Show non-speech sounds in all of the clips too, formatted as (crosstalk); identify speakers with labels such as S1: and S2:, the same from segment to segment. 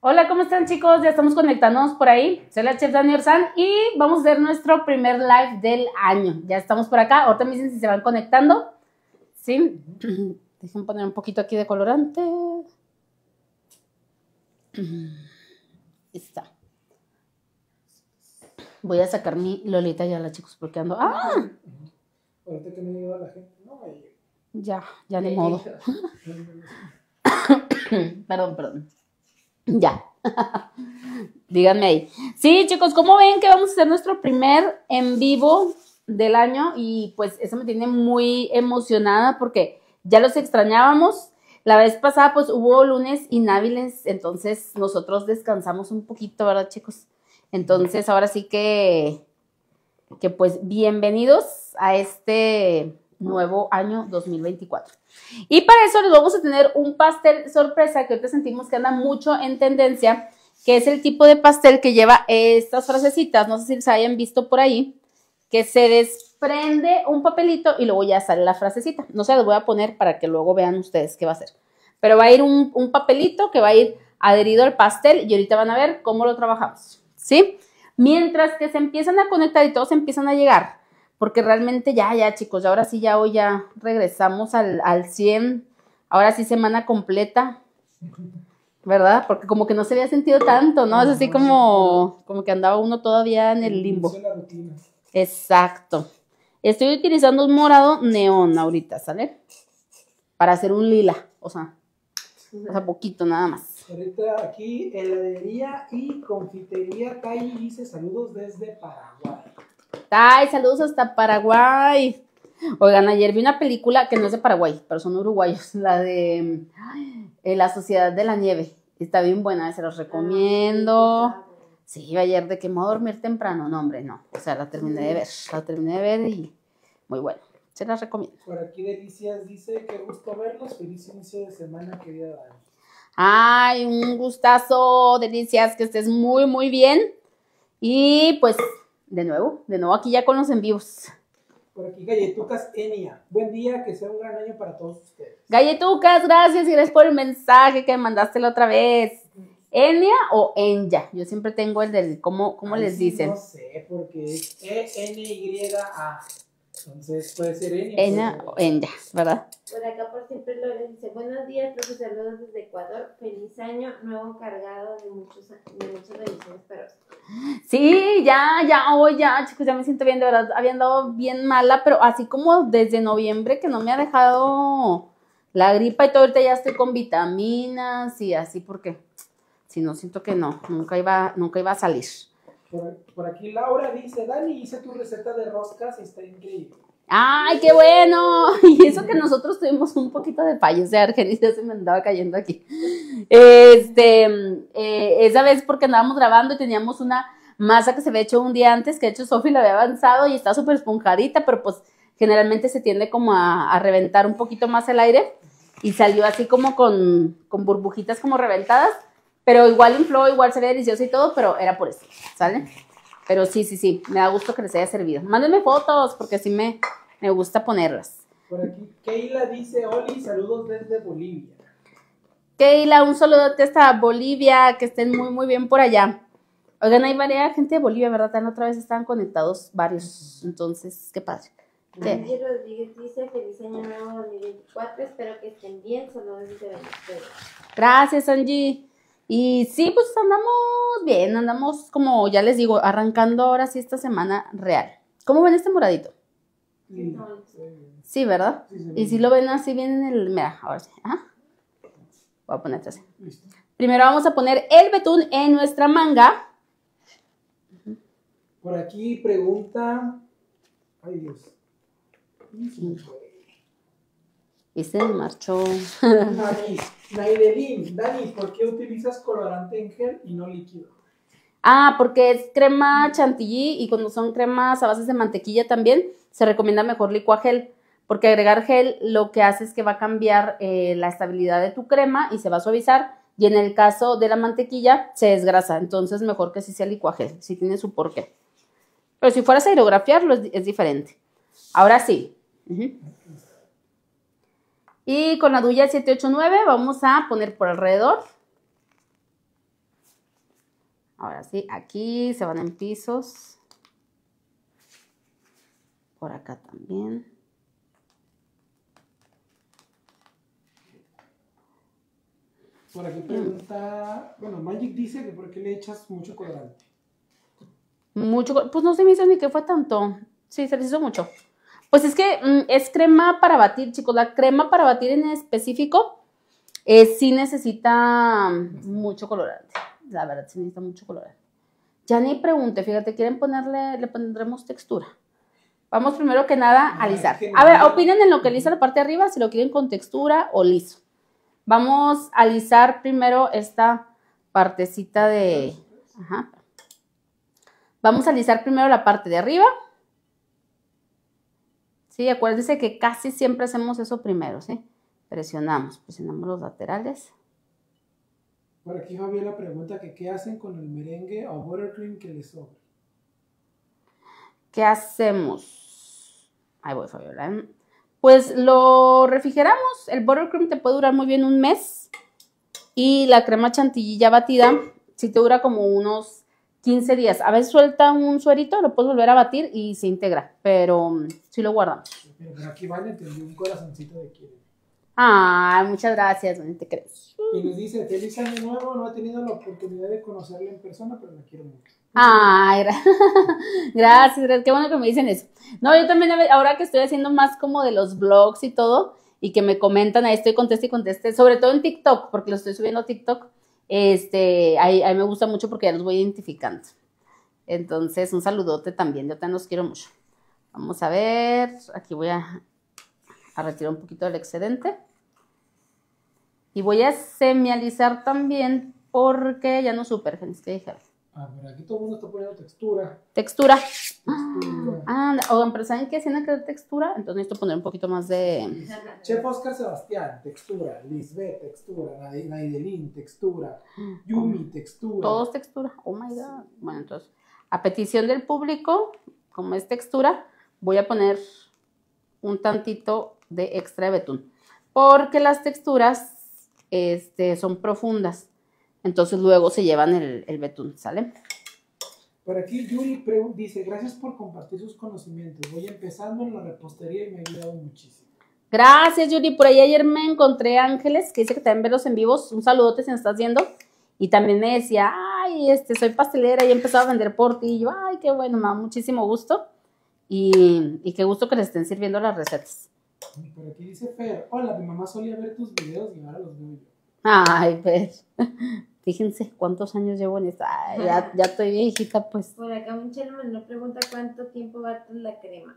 S1: Hola, ¿cómo están chicos? Ya estamos conectándonos por ahí. Soy la chef Daniel San y vamos a hacer nuestro primer live del año. Ya estamos por acá. Ahorita me dicen si se van conectando. ¿Sí? (clears throat) Dejen poner un poquito aquí de colorante. (clears throat) Está. Voy a sacar mi Lolita ya, la chicos, porque ando. ¡Ah!
S2: Ahorita que me llegó la gente, no
S1: Ya, ya ni modo. (clears throat) (clears throat) perdón, perdón. Ya. (laughs) Díganme ahí. Sí, chicos, ¿cómo ven que vamos a hacer nuestro primer en vivo del año? Y pues eso me tiene muy emocionada porque ya los extrañábamos. La vez pasada pues hubo lunes inhábiles, entonces nosotros descansamos un poquito, ¿verdad, chicos? Entonces ahora sí que, que pues bienvenidos a este nuevo año 2024. Y para eso les vamos a tener un pastel sorpresa que ahorita sentimos que anda mucho en tendencia, que es el tipo de pastel que lleva estas frasecitas, no sé si se hayan visto por ahí, que se desprende un papelito y luego ya sale la frasecita. No sé, les voy a poner para que luego vean ustedes qué va a ser. Pero va a ir un, un papelito que va a ir adherido al pastel y ahorita van a ver cómo lo trabajamos, ¿sí? Mientras que se empiezan a conectar y todos empiezan a llegar, porque realmente ya, ya chicos, ahora sí, ya hoy ya regresamos al, al 100, ahora sí semana completa, ¿verdad? Porque como que no se había sentido tanto, ¿no? Es así como, como que andaba uno todavía en el limbo. Exacto. Estoy utilizando un morado neón ahorita, ¿sale? Para hacer un lila, o sea, o sea, poquito nada más.
S2: Ahorita aquí heladería y confitería Tai dice saludos desde Paraguay.
S1: Ay, saludos hasta Paraguay. Oigan, ayer vi una película que no es de Paraguay, pero son uruguayos, (laughs) la de eh, La Sociedad de la Nieve. Está bien buena, se los recomiendo. Sí, ayer de que me voy a dormir temprano. No, hombre, no. O sea, la terminé de ver. La terminé de ver y muy bueno. Se las recomiendo.
S2: Por aquí Delicias dice, qué gusto verlos. Feliz inicio de semana, querida Dani.
S1: Ay, un gustazo, Delicias, que estés muy, muy bien. Y pues de nuevo, de nuevo aquí ya con los en vivos.
S2: Por aquí Galletucas Enia. Buen día, que sea un gran año para todos ustedes.
S1: Galletucas, gracias y gracias por el mensaje que me mandaste la otra vez. ¿Enia o Enya? Yo siempre tengo el del, ¿cómo, cómo
S2: Ay,
S1: les dicen?
S2: No sé, porque es E-N-Y-A. Entonces puede ser.
S1: Enya
S2: puede
S1: o Enya, ¿verdad?
S3: Por acá por siempre Lore dice, buenos días, profe, saludos desde Ecuador, feliz año nuevo cargado de, muchos, de muchas bendiciones para usted.
S1: Sí, ya, ya, hoy ya, chicos, ya me siento bien, de verdad, había andado bien mala, pero así como desde noviembre que no me ha dejado la gripa y todo, ahorita ya estoy con vitaminas y así, porque si no, siento que no, nunca iba, nunca iba a salir.
S2: Por, por aquí Laura dice, Dani, hice tu receta de roscas y está increíble.
S1: ¡Ay, qué bueno! (laughs) Y eso que nosotros tuvimos un poquito de fallo, o sea, Argenis se me andaba cayendo aquí. Este, eh, esa vez porque andábamos grabando y teníamos una masa que se había hecho un día antes, que de hecho Sofi la había avanzado y está súper esponjadita, pero pues generalmente se tiende como a, a reventar un poquito más el aire y salió así como con, con burbujitas como reventadas, pero igual infló, igual se ve delicioso y todo, pero era por eso, ¿sale? Pero sí, sí, sí, me da gusto que les haya servido. Mándenme fotos porque sí me, me gusta ponerlas.
S2: Por aquí Keila dice, Oli, saludos desde Bolivia.
S1: Keila, un saludote hasta Bolivia, que estén muy, muy bien por allá. Oigan, hay varias gente de Bolivia, ¿verdad? También otra vez estaban conectados varios, entonces, qué padre. ¿Qué?
S3: Angie Rodríguez dice, feliz año nuevo 2024, espero que estén bien, saludos desde Venezuela.
S1: Gracias, Angie. Y sí, pues andamos bien, andamos como ya les digo, arrancando ahora sí esta semana real. ¿Cómo ven este moradito?
S2: Sí, sí,
S1: ¿verdad?
S2: Sí, sí,
S1: Y si lo ven así bien en el... Mira, ahora sí. Ajá. Voy a poner esto así.
S2: Listo.
S1: Primero vamos a poner el betún en nuestra manga.
S2: Por aquí pregunta, ay Dios. Y se
S1: marchó.
S2: Dani, Naidelin, Dani, ¿por qué utilizas colorante en gel y no líquido?
S1: Ah, porque es crema chantilly y cuando son cremas a base de mantequilla también, se recomienda mejor licua gel. Porque agregar gel lo que hace es que va a cambiar eh, la estabilidad de tu crema y se va a suavizar. Y en el caso de la mantequilla, se desgrasa. Entonces, mejor que sí sea licua gel, si tiene su porqué. Pero si fueras a aerografiarlo, es, es diferente. Ahora sí. Ujú. Y con la duya 789 vamos a poner por alrededor. Ahora sí, aquí se van en pisos. Por acá también.
S2: Por aquí pregunta, bueno, Magic dice que por qué le echas mucho colorante.
S1: Mucho, pues no se me hizo ni que fue tanto. Sí, se les hizo mucho. Pues es que mm, es crema para batir, chicos. La crema para batir en específico eh, sí necesita mucho colorante. La verdad, sí necesita mucho colorante. Ya ni pregunte, fíjate, quieren ponerle, le pondremos textura. Vamos primero que nada a alisar. A ver, opinen en lo que lisa la parte de arriba, si lo quieren con textura o liso. Vamos a alisar primero esta partecita de... Ajá. Vamos a alisar primero la parte de arriba. Sí, acuérdense que casi siempre hacemos eso primero, ¿sí? Presionamos, presionamos los laterales.
S2: Por aquí Fabiola pregunta que qué hacen con el merengue o buttercream que les sobra.
S1: ¿Qué hacemos? Ahí voy, Fabiola. ¿eh? Pues lo refrigeramos. El buttercream te puede durar muy bien un mes. Y la crema chantilly ya batida, si te dura como unos 15 días. A veces suelta un suerito, lo puedes volver a batir y se integra. Pero si lo guardamos.
S2: Pero aquí Vale entendió un corazoncito de quiere.
S1: Ay, muchas gracias, ¿dónde te crees?
S2: Y nos dice, feliz año nuevo, no he tenido la oportunidad de conocerla en persona, pero la quiero mucho.
S1: Ay, gra- (laughs) gracias, qué bueno que me dicen eso. No, yo también ahora que estoy haciendo más como de los vlogs y todo, y que me comentan, ahí estoy conteste y conteste, sobre todo en TikTok, porque lo estoy subiendo a TikTok, este, ahí, me gusta mucho porque ya los voy identificando. Entonces, un saludote también, yo también los quiero mucho. Vamos a ver, aquí voy a, a retirar un poquito del excedente. Y voy a semializar también porque ya no supe, Genis, ¿qué dije?
S2: Ah, aquí todo el mundo está poniendo textura.
S1: Textura.
S2: textura.
S1: Ah, oigan, pero ¿saben qué? Si van a querer textura, entonces necesito poner un poquito más de...
S2: Chef Oscar Sebastián, textura. Lisbeth, textura. Naide- Naidelin, textura. (gasps) Yumi, textura.
S1: Todos textura. Oh my god. Bueno, entonces, a petición del público, como es textura, voy a poner un tantito de extra de betún. Porque las texturas este, son profundas. Entonces luego se llevan el, el betún, ¿sale?
S2: Por aquí Yuri dice, gracias por compartir sus conocimientos. Voy empezando en la repostería y me ha ayudado muchísimo.
S1: Gracias, Yuri. Por ahí ayer me encontré Ángeles, que dice que también ve los en vivos. Un saludote si me estás viendo. Y también me decía, ay, este, soy pastelera y he empezado a vender por ti. Y yo, ay, qué bueno, me da muchísimo gusto. Y, y qué gusto que les estén sirviendo las recetas.
S2: Y por aquí dice Fer, hola, mi mamá solía ver tus videos y ahora los veo yo.
S1: Ay, pues, fíjense cuántos años llevo en esto. Ay, ya, ya estoy viejita, pues.
S3: Por acá Michelle nos pregunta cuánto tiempo va a la crema.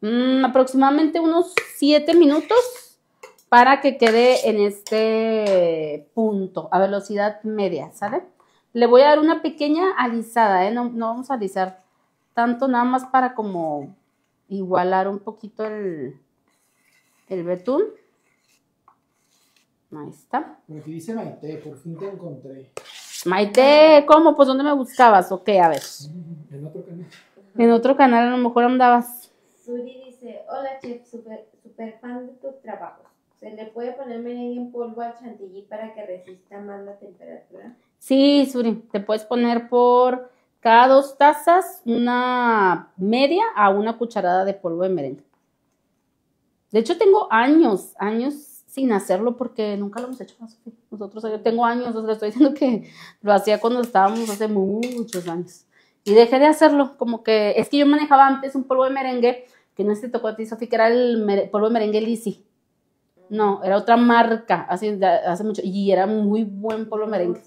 S1: Mm, aproximadamente unos 7 minutos para que quede en este punto, a velocidad media, ¿sale? Le voy a dar una pequeña alisada, ¿eh? No, no vamos a alisar tanto, nada más para como igualar un poquito el, el betún. Ahí está.
S2: Por aquí dice Maite, por fin te encontré.
S1: Maite, ¿cómo? Pues ¿dónde me buscabas? Ok, a ver. (laughs)
S2: En otro canal.
S1: En otro canal a lo mejor andabas.
S3: Suri dice, hola chef, super, super fan de tus trabajos. ¿Se le puede poner merengue en polvo al chantilly para que resista más la temperatura?
S1: Sí, Suri, te puedes poner por cada dos tazas una media a una cucharada de polvo de merengue. De hecho, tengo años, años sin hacerlo porque nunca lo hemos hecho. Nosotros, yo tengo años, o sea, estoy diciendo que (laughs) lo hacía cuando estábamos hace muchos años. Y dejé de hacerlo, como que es que yo manejaba antes un polvo de merengue, que no se te tocó a ti, Sofi, que era el polvo de merengue Lisi. No, era otra marca, hace, hace mucho, y era muy buen polvo de merengue.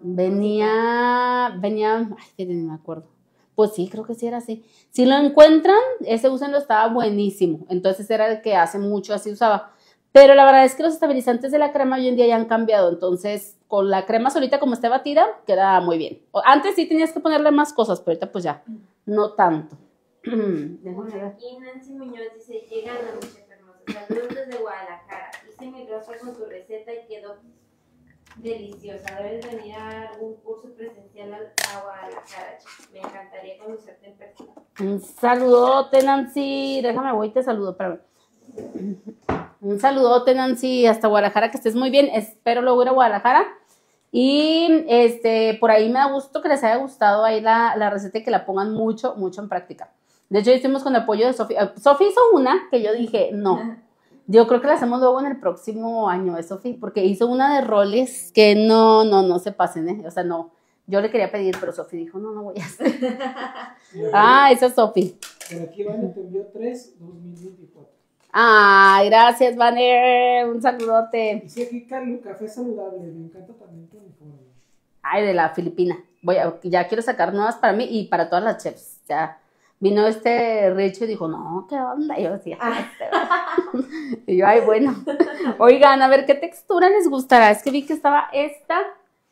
S1: Venía, venía, ay, que ni me acuerdo. Pues sí, creo que sí era así. Si lo encuentran, ese úsenlo, estaba buenísimo. Entonces era el que hace mucho así usaba. Pero la verdad es que los estabilizantes de la crema hoy en día ya han cambiado. Entonces, con la crema solita como esté batida, queda muy bien. Antes sí tenías que ponerle más cosas, pero ahorita pues ya, no tanto. (clears throat) Ver.
S3: aquí Nancy Muñoz dice, llegan a. Saludos desde Guadalajara. Hice mi rostro con tu receta y quedó deliciosa. Debes venir a algún curso presencial a Guadalajara. Me encantaría conocerte en persona.
S1: Un saludote, Nancy. Déjame, voy y te saludo. Espérame. Un saludote, Nancy, hasta Guadalajara, que estés muy bien. Espero luego ir a Guadalajara. Y este, por ahí me da gusto que les haya gustado ahí la, la receta y que la pongan mucho, mucho en práctica. De hecho, hicimos con el apoyo de Sofía. Sofía hizo una que yo dije, no. (laughs) Yo creo que la hacemos luego en el próximo año, ¿eh, Sofía? Porque hizo una de roles que no, no, no se pasen, ¿eh? O sea, no. Yo le quería pedir, pero Sofía dijo, no, no voy a hacer. (laughs) ah, esa es Sofía.
S2: Por aquí, Vane, te envió 3 2024.
S1: Ay, gracias, Banner. Un saludote.
S2: Dice aquí café saludable. Me encanta también tu uniforme.
S1: Ay, de la Filipina. Voy a, ya quiero sacar nuevas para mí y para todas las chefs. Ya vino este Richo y dijo, no, ¿qué onda? Y yo decía, este, (laughs) y yo, ay, bueno. (laughs) Oigan, a ver, ¿qué textura les gustará? Es que vi que estaba esta,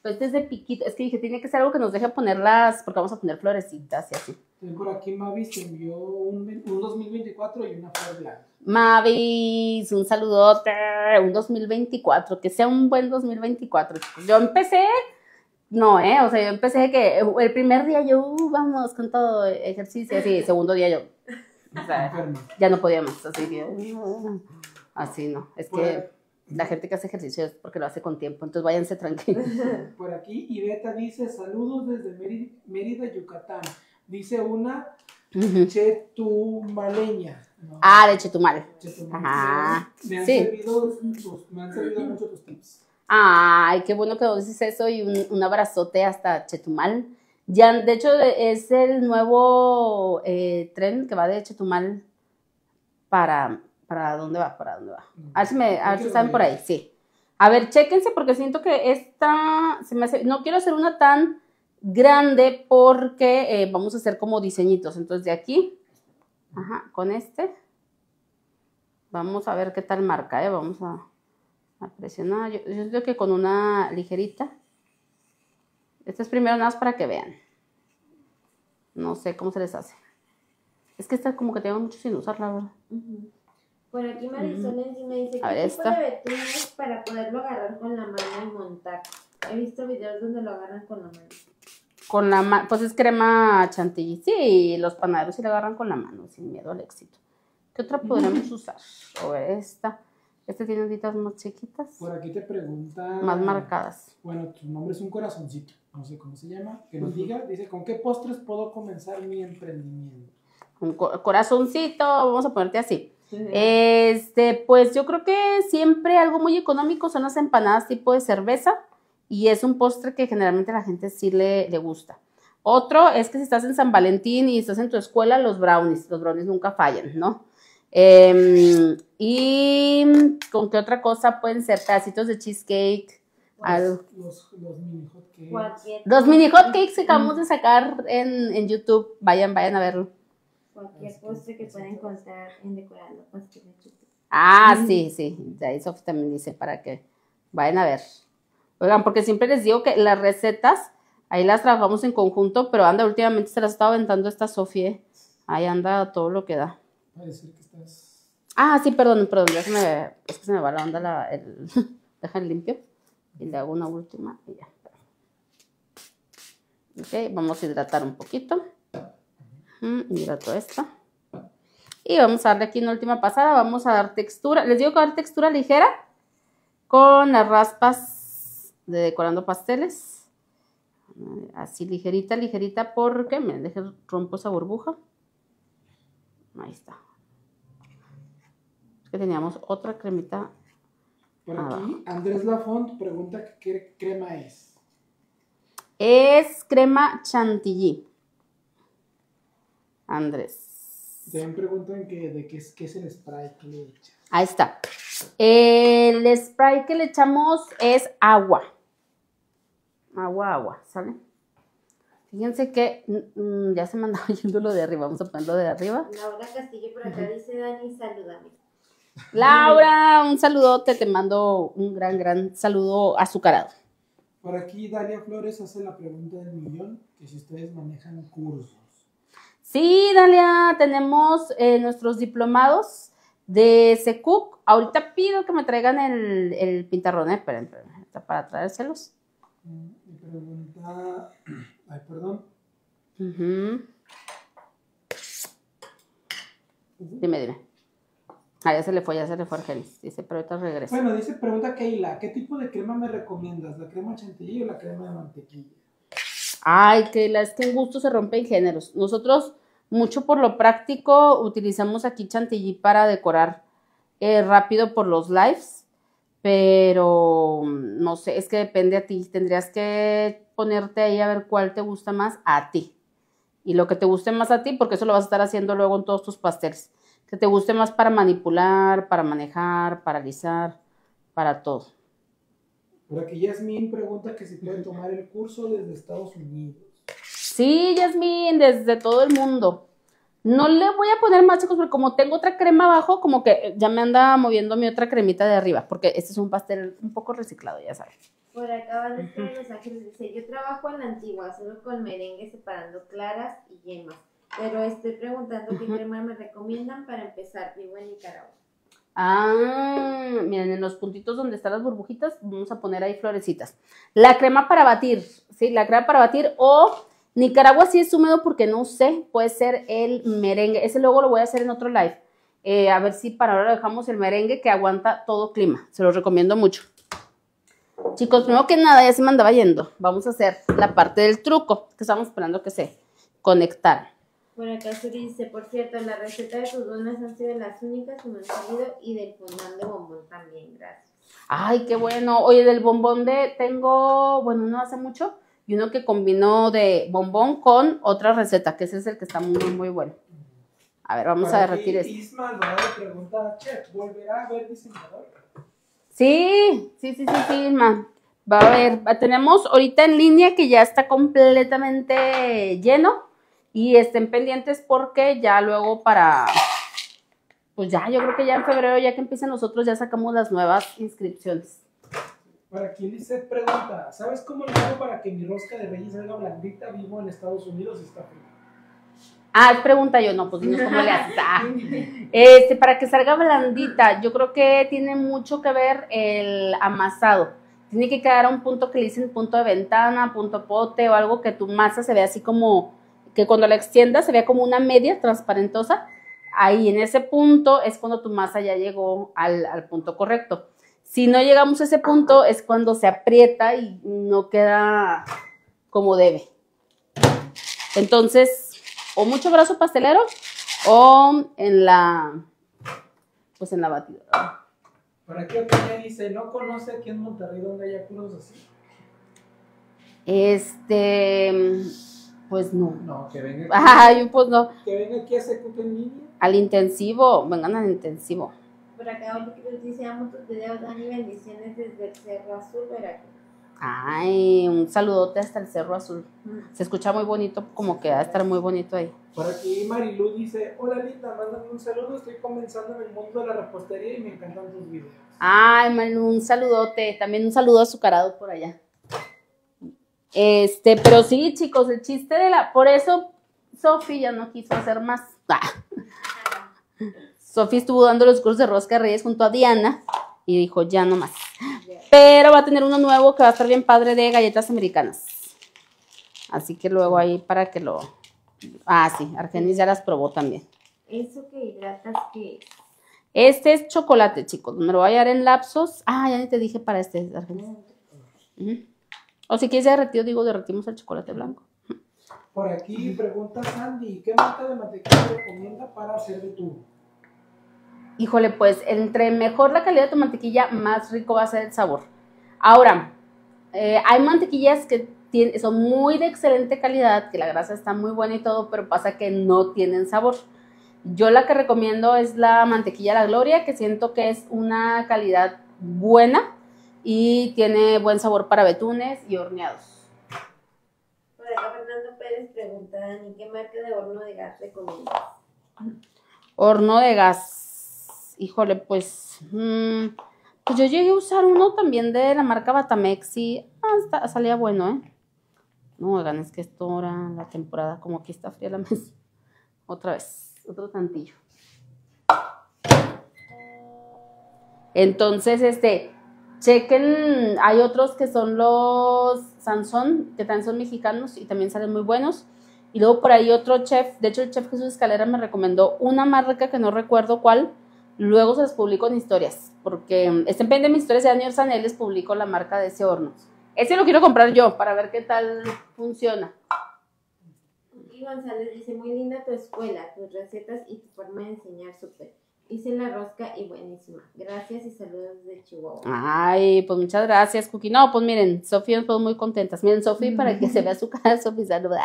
S1: pues este es de piquito. Es que dije, tiene que ser algo que nos deje ponerlas, porque vamos a poner florecitas y así.
S2: Por aquí Mavis te envió un, un 2024 y una flor blanca.
S1: Mavis, un saludote, un 2024, que sea un buen 2024. Yo empecé, no, ¿eh? O sea, yo empecé que el primer día yo, uh, vamos con todo ejercicio, así, segundo día yo, o sea, ya no podía más, así que, uh, así no, es que la gente que hace ejercicio es porque lo hace con tiempo, entonces váyanse tranquilos. (laughs)
S2: Por aquí, Iveta dice, saludos desde Mérida, Yucatán. Dice una chetumaleña.
S1: Ah, de Chetumal.
S2: Ajá. Me han, servido, me han servido mucho tus tips.
S1: Ay, qué bueno que dices eso y un, abrazote hasta Chetumal. Ya, de hecho, es el nuevo eh, tren que va de Chetumal para, para dónde va, para dónde va. A ver si, ver saben por ahí, sí. A ver, chéquense porque siento que esta, no quiero hacer una tan grande porque eh, vamos a hacer como diseñitos. Entonces de aquí, ajá, con este, vamos a ver qué tal marca, ¿eh? Vamos a, presionar. Yo, yo que con una ligerita. Este es primero nada más para que vean. No sé cómo se les hace. Es que esta como que tengo mucho sin usarla, ¿verdad?
S3: Por aquí Marisol encima dice, ¿qué tipo de betún es para poderlo agarrar con la mano y montar? He visto videos donde lo agarran con la mano.
S1: Con la mano, pues es crema chantilly. Sí, los panaderos sí la agarran con la mano, sin miedo al éxito. ¿Qué otra podríamos usar? O esta. Este tiene onditas más chiquitas.
S2: Por aquí te pregunta.
S1: Más marcadas.
S2: Bueno, tu nombre es un corazoncito. No sé cómo se llama. Que nos diga. Dice: ¿Con qué postres puedo comenzar mi emprendimiento?
S1: Un corazoncito. Vamos a ponerte así. Este, pues yo creo que siempre algo muy económico son las empanadas tipo de cerveza y es un postre que generalmente a la gente sí le, le gusta. Otro es que si estás en San Valentín y estás en tu escuela, los brownies, los brownies nunca fallan, ¿no? Em, y con qué otra cosa pueden ser pedacitos de cheesecake.
S2: Los, los, mini hotcakes.
S1: Los mini hotcakes que acabamos de sacar en, en, YouTube. Vayan, vayan a verlo.
S3: Cualquier postre que puedan encontrar en decorando
S1: Ah, sí, sí. De ahí Sophie también dice para que vayan a ver. Oigan, porque siempre les digo que las recetas, ahí las trabajamos en conjunto, pero anda, últimamente se las estaba aventando esta Sofía. Ahí anda todo lo que da.
S2: decir que estás...
S1: Ah, sí, perdón, perdón, ya se me, es se me va la onda la, el, (laughs) deja el limpio. Y le hago una última y ya. Ok, vamos a hidratar un poquito. hidrato esta. Y vamos a darle aquí una última pasada. Vamos a dar textura. Les digo que va a dar textura ligera con las raspas de decorando pasteles. Así ligerita, ligerita, porque me deje rompo esa burbuja. Ahí está. Que teníamos otra cremita.
S2: Por aquí, Andrés Lafont pregunta qué crema es.
S1: Es crema chantilly. Andrés.
S2: También preguntan que, de qué es, qué es el spray que le echas.
S1: Ahí está. El spray que le echamos es agua agua, agua, ¿sale? Fíjense que mm, ya se me andaba (laughs) yendo lo de arriba, vamos a ponerlo de arriba.
S3: Laura Castillo por acá dice, Dani, salúdame.
S1: Laura, un saludote, te mando un gran, gran saludo azucarado.
S2: Por aquí Dalia Flores hace la pregunta del millón, que si ustedes manejan cursos.
S1: Sí, Dalia, tenemos eh, nuestros diplomados de SECUC. Ahorita pido que me traigan el, el pintarrón, ¿eh? para traérselos.
S2: Mm pregunta. (clears throat) Ay, perdón.
S1: Dime, dime. Ah, ya se le fue, ya se le fue Argenis. Dice, pero ahorita regresa.
S2: Bueno, dice, pregunta Keila, ¿qué tipo de crema me recomiendas? ¿La crema chantilly o la crema de mantequilla?
S1: Ay, que la es que en gusto se rompe en géneros. Nosotros, mucho por lo práctico, utilizamos aquí chantilly para decorar eh, rápido por los lives, pero mm, no sé, es que depende a ti. Tendrías que ponerte ahí a ver cuál te gusta más a ti. Y lo que te guste más a ti, porque eso lo vas a estar haciendo luego en todos tus pasteles. Que te guste más para manipular, para manejar, para alisar, para todo.
S2: Por aquí Yasmin pregunta que si puede tomar el curso desde Estados Unidos.
S1: Sí, Yasmin, desde todo el mundo. No le voy a poner más, chicos, porque como tengo otra crema abajo, como que ya me anda moviendo mi otra cremita de arriba, porque este es un pastel un poco reciclado, ya sabes.
S3: Por acá van estos mensajes, dice, yo trabajo en la antigua, solo con merengue separando claras y yemas, pero estoy preguntando qué crema me recomiendan para empezar, vivo en Nicaragua.
S1: Ah, miren, en los puntitos donde están las burbujitas, vamos a poner ahí florecitas. La crema para batir, sí, la crema para batir o Nicaragua sí es húmedo porque no sé, puede ser el merengue. Ese luego lo voy a hacer en otro live. Eh, a ver si para ahora dejamos el merengue que aguanta todo clima. Se los recomiendo mucho. Chicos, primero que nada, ya se me andaba yendo. Vamos a hacer la parte del truco que estamos esperando que se conectara.
S3: Por acá dice, por cierto, la receta de tus donas han sido las únicas que me han salido y del fondant de bombón también, gracias.
S1: Ay, qué bueno. Oye, del bombón de tengo, bueno, no hace mucho, y uno que combinó de bombón con otra receta, que ese es el que está muy, muy bueno. A ver, vamos a derretir este.
S2: Isma Alvarado pregunta, Chef, ¿volverá a haber diseñador?
S1: Sí, sí, sí, sí, sí, Irma. Va a haber, va- tenemos ahorita en línea que ya está completamente lleno y estén pendientes porque ya luego para, pues ya, yo creo que ya en febrero, ya que empiecen nosotros, ya sacamos las nuevas inscripciones.
S2: Por aquí Lizeth pregunta, ¿sabes cómo le hago para que mi rosca de reyes salga blandita vivo en Estados Unidos y está?
S1: Ah, pregunta yo, no, pues dinos cómo le haces. Ah. (laughs) Este, para que salga blandita, yo creo que tiene mucho que ver el amasado. Tiene que quedar a un punto que le dicen punto de ventana, punto pote o algo que tu masa se vea así como, que cuando la extiendas se vea como una media transparentosa. Ahí en ese punto es cuando tu masa ya llegó al, al punto correcto. Si no llegamos a ese punto es cuando se aprieta y no queda como debe. Entonces, o mucho brazo pastelero o en la pues en la batidora.
S2: Por aquí me dice, ¿no conoce aquí en Monterrey donde haya puros así?
S1: Este pues no.
S2: No, que venga aquí,
S1: Ay, pues no.
S2: que venga aquí a CQP en línea.
S1: Al intensivo, vengan al intensivo.
S3: Por acá Oli Cruz dice, amo tus videos, Dani, bendiciones desde el Cerro Azul, Veracruz.
S1: Ay, un saludote hasta el Cerro Azul. Se escucha muy bonito, como que va a estar muy bonito ahí.
S2: Por aquí Marilu dice, hola linda, mándame un saludo, estoy comenzando en el mundo de la repostería y me encantan tus videos.
S1: Ay, Manu, un saludote. También un saludo azucarado por allá. Este, pero sí, chicos, el chiste de la. Por eso Sofi ya no quiso hacer más. Ah. Sofi estuvo dando los cursos de Rosca Reyes junto a Diana y dijo, ya no más. Pero va a tener uno nuevo que va a estar bien padre de galletas americanas. Así que luego ahí para que lo. Ah, sí, Argenis ya las probó también.
S3: Eso que hidratas, que
S1: Este es chocolate, chicos. Me lo voy a dar en lapsos. Ah, ya ni te dije para este, Argenis. O si quieres derretido, digo, derretimos el chocolate blanco.
S2: Por aquí pregunta Sandy, ¿qué marca de mantequilla recomienda para hacer de tubo?
S1: Híjole, pues entre mejor la calidad de tu mantequilla, más rico va a ser el sabor. Ahora, eh, hay mantequillas que tien- son muy de excelente calidad, que la grasa está muy buena y todo, pero pasa que no tienen sabor. Yo la que recomiendo es la mantequilla La Gloria, que siento que es una calidad buena y tiene buen sabor para betunes y horneados.
S3: Por acá Fernando Pérez pregunta, Dani, ¿qué marca de horno de gas recomiendas?
S1: Horno de gas. Híjole, pues. mm, pues yo llegué a usar uno también de la marca Batamex y ah, está- salía bueno, ¿eh? No, oigan, es que esto ahora la temporada, como aquí está fría la (laughs) mesa. Otra vez, otro tantillo. Entonces, este, chequen, hay otros que son los Sansón, que también son mexicanos y también salen muy buenos. Y luego por ahí otro chef, de hecho el chef Jesús Escalera me recomendó una marca que no recuerdo cuál, Luego se los publico en historias, porque estén pendientes de mis historias de año Sanel, les publico la marca de ese horno. Ese lo quiero comprar yo para ver qué tal funciona.
S3: Y González dice, muy linda tu escuela, tus recetas y tu forma de enseñar súper. Hice la rosca y buenísima. Gracias y saludos de Chihuahua.
S1: Ay, pues muchas gracias, Cookie. No, pues miren, Sofía nos muy contentas. Miren, Sofía, para que se vea su cara, (laughs) Sofía saluda.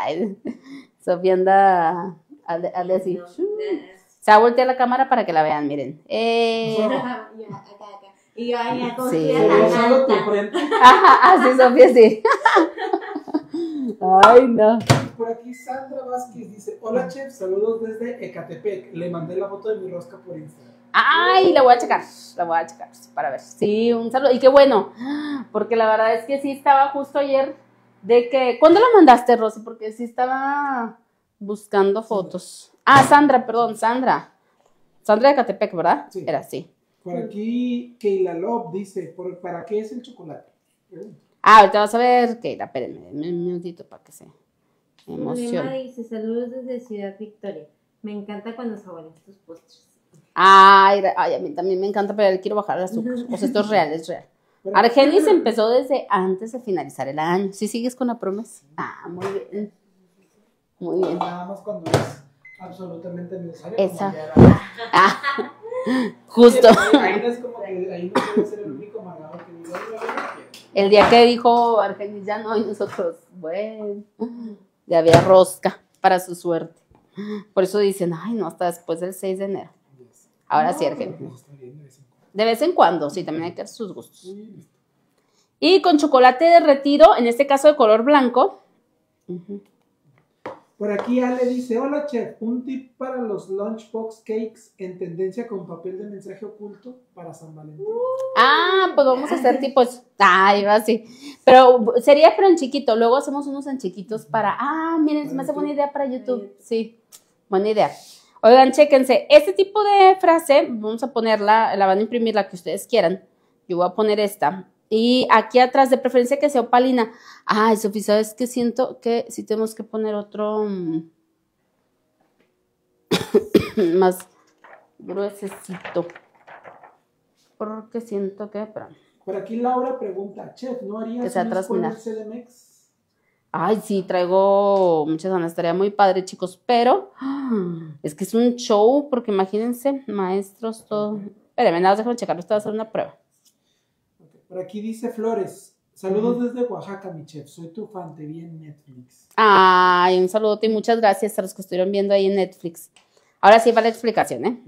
S1: Sofía anda a, a decir.
S3: No,
S1: Se va a voltear la cámara para que la vean, miren. Eh, (laughs)
S3: ya, acá, acá. Y yo ahí a
S1: Sí.
S2: Pero solo tu frente.
S1: ajá, así, Sofía, sí. (laughs) Ay, no.
S2: Por aquí Sandra Vázquez dice, hola chef, saludos desde Ecatepec. Le mandé la foto de mi rosca por Instagram.
S1: Ay, la voy a checar, la voy a checar para ver. Sí, un saludo. Y qué bueno, porque la verdad es que sí estaba justo ayer de que... ¿Cuándo la mandaste, Rosy? Porque sí estaba buscando fotos. Ah, Sandra, perdón, Sandra. Sandra de Catepec, ¿verdad?
S2: Sí.
S1: Era así.
S2: Por aquí Keila Love dice, "¿Por- ¿para qué es el chocolate?
S1: Ah, ahorita vas a ver, que espérenme un minutito para que se
S3: Lema
S1: emocione.
S3: dice, saludos desde Ciudad Victoria. Me encanta cuando saboreas tus postres.
S1: Ay, ay, a mí también me encanta, pero le quiero bajar el azúcar. O sea, esto es real, es real. Argenis empezó desde antes de finalizar el año. ¿Sí sigues con la promesa? Ah, muy bien. Muy bien.
S2: Nada más cuando es absolutamente necesario.
S1: Esa. (laughs) Ah, justo.
S2: Ahí no es como que ahí no puede ser el único amargador que diga, "Ay, no, yo no quiero".
S1: El día que dijo Argenis ya no, y nosotros, bueno, ya había rosca para su suerte. Por eso dicen, ay, no, hasta después del 6 de enero. Ahora sí,
S2: No,
S1: Argenis.
S2: está bien, de vez en cuando.
S1: Sí, también hay que dar sus gustos.
S2: Sí.
S1: Y con chocolate derretido, en este caso de color blanco. Ujú.
S2: Por aquí Ale dice, hola chef, un tip para los lunchbox cakes en tendencia con papel de mensaje oculto para San Valentín.
S1: Ah, pues vamos a hacer tipos. Ay, va así. Pero sería pero en chiquito. Luego hacemos unos en chiquitos para. Ah, miren, se me hace buena idea para YouTube. Sí, buena idea. Oigan, chéquense. Este tipo de frase, vamos a ponerla, la van a imprimir la que ustedes quieran. Yo voy a poner esta. Y aquí atrás, de preferencia que sea opalina. Ay, Sofía, ¿sabes qué? Siento que sí tenemos que poner otro. mm, (coughs) más gruesecito. Porque siento que. espérame.
S2: Por aquí Laura pregunta, chef, ¿no
S1: Que
S2: harías
S1: sea
S2: una
S1: atrás,
S2: escuela
S1: mira.
S2: CDMX?
S1: Ay, sí, traigo muchas ganas, estaría muy padre, chicos, pero (gasps) es que es un show, porque imagínense, maestros, todo. Espérenme, nada déjame checarlo, esto va a hacer una prueba.
S2: Por aquí dice Flores, saludos desde Oaxaca, mi chef, soy tu fan, te vi en Netflix.
S1: Ay, un saludote y muchas gracias a los que estuvieron viendo ahí en Netflix. Ahora sí va la explicación, ¿eh?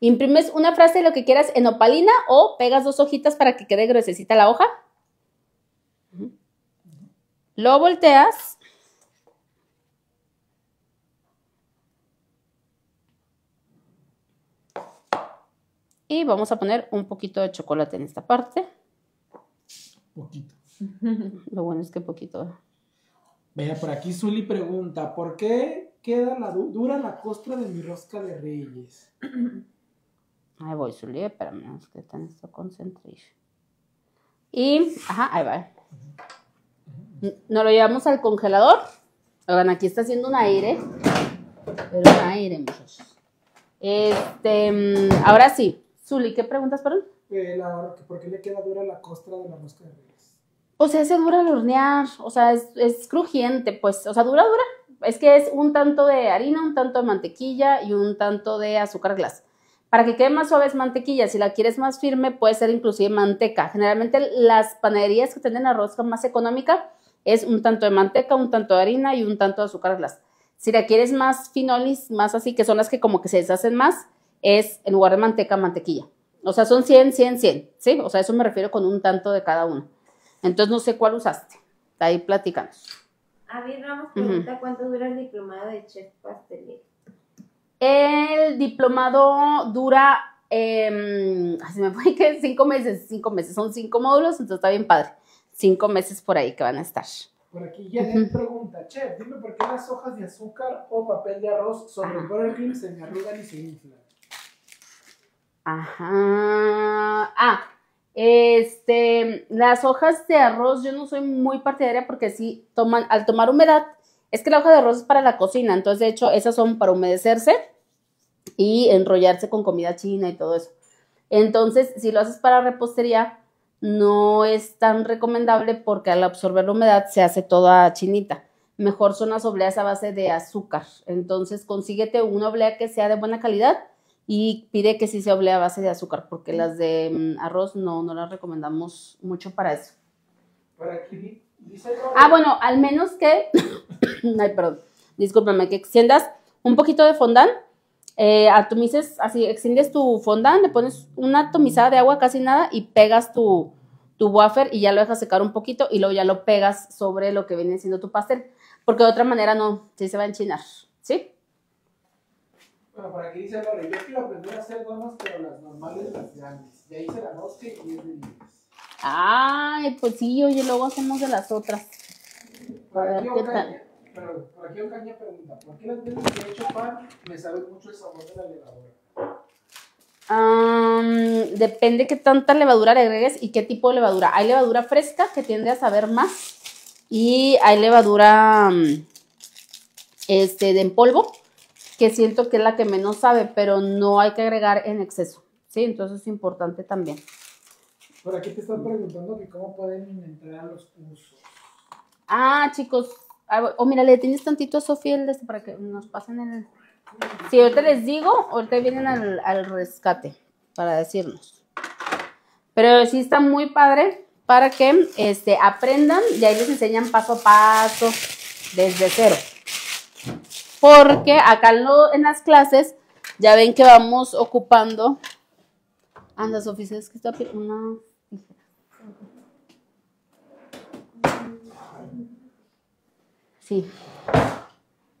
S1: Imprimes una frase de lo que quieras en opalina o pegas dos hojitas para que quede gruesecita la hoja. Lo volteas. Y vamos a poner un poquito de chocolate en esta parte.
S2: Poquito.
S1: Lo bueno es que poquito.
S2: Vea, por aquí Zuli pregunta, ¿por qué queda la du- dura la costra de mi rosca de reyes?
S1: Ahí voy, Zully, espérame, es que está en esto. Y, ajá, ahí va. Nos lo llevamos al congelador. Oigan, aquí está haciendo un aire. Pero un aire, muchachos. Este, mm, ahora sí. Zuli, ¿qué preguntas, perdón?
S2: Eh, la- ¿Por qué le queda dura la costra de la rosca de reyes?
S1: O sea, se dura al hornear, o sea, es, es crujiente, pues, o sea, dura, dura. Es que es un tanto de harina, un tanto de mantequilla y un tanto de azúcar glass. Para que quede más suave es mantequilla, si la quieres más firme puede ser inclusive manteca. Generalmente las panaderías que tienen la rosca más económica es un tanto de manteca, un tanto de harina y un tanto de azúcar glass. Si la quieres más finolis, más así, que son las que como que se deshacen más, es en lugar de manteca, mantequilla. O sea, son 100, 100, 100, ¿sí? O sea, eso me refiero con un tanto de cada uno. Entonces no sé cuál usaste. Ahí platicamos.
S3: Avi Ramos pregunta cuánto dura el diplomado de chef pastelero.
S1: El diplomado dura, eh, se me fue que cinco meses, cinco meses, son cinco módulos, entonces está bien padre. Cinco meses por ahí que van a estar.
S2: Por aquí Janet pregunta, chef, dime por qué las hojas de azúcar o papel de arroz sobre el buttercream se me arrugan y se inflan.
S1: Ajá. Ah, este, las hojas de arroz yo no soy muy partidaria porque sí toman, al tomar humedad, es que la hoja de arroz es para la cocina, entonces de hecho esas son para humedecerse y enrollarse con comida china y todo eso. Entonces, si lo haces para repostería, no es tan recomendable porque al absorber la humedad se hace toda chinita. Mejor son las obleas a base de azúcar. Entonces, consíguete una oblea que sea de buena calidad y pide que sí sea oblea a base de azúcar, porque las de mm, arroz no, no las recomendamos mucho para eso.
S2: Aquí dice
S1: Ah, bueno, al menos que, (coughs) ay, perdón, discúlpame, que extiendas un poquito de fondant, eh, atomices, así, extiendes tu fondant, le pones una atomizada de agua, casi nada, y pegas tu, tu wafer y ya lo dejas secar un poquito y luego ya lo pegas sobre lo que viene siendo tu pastel, porque de otra manera no, sí se va a enchinar, ¿sí?
S2: Bueno, por aquí dice Lore, yo quiero aprender a hacer donas, pero las normales, las grandes. Ya hice la rosca y es de libres.
S1: Ay, pues sí, oye, luego hacemos de las otras.
S2: Por aquí
S1: ¿qué
S2: Ocaña, perdón, por aquí Ocaña pregunta, ¿por qué las veces que he hecho pan me sabe mucho el sabor de la levadura?
S1: Am, depende qué tanta levadura le agregues y qué tipo de levadura. Hay levadura fresca que tiende a saber más y hay levadura este, de en polvo que siento que es la que menos sabe, pero no hay que agregar en exceso. Sí, entonces es importante también.
S2: Por aquí te están preguntando que cómo pueden entrar a los cursos.
S1: Ah, chicos. ah, O mira, le tienes tantito a Sofía este para que nos pasen el. Sí, ahorita les digo, ahorita vienen al, al rescate para decirnos. Pero sí está muy padre para que este, aprendan y ahí les enseñan paso a paso desde cero. Porque acá en, las clases ya ven que vamos ocupando. Anda, Sofía, es que está una. Sí.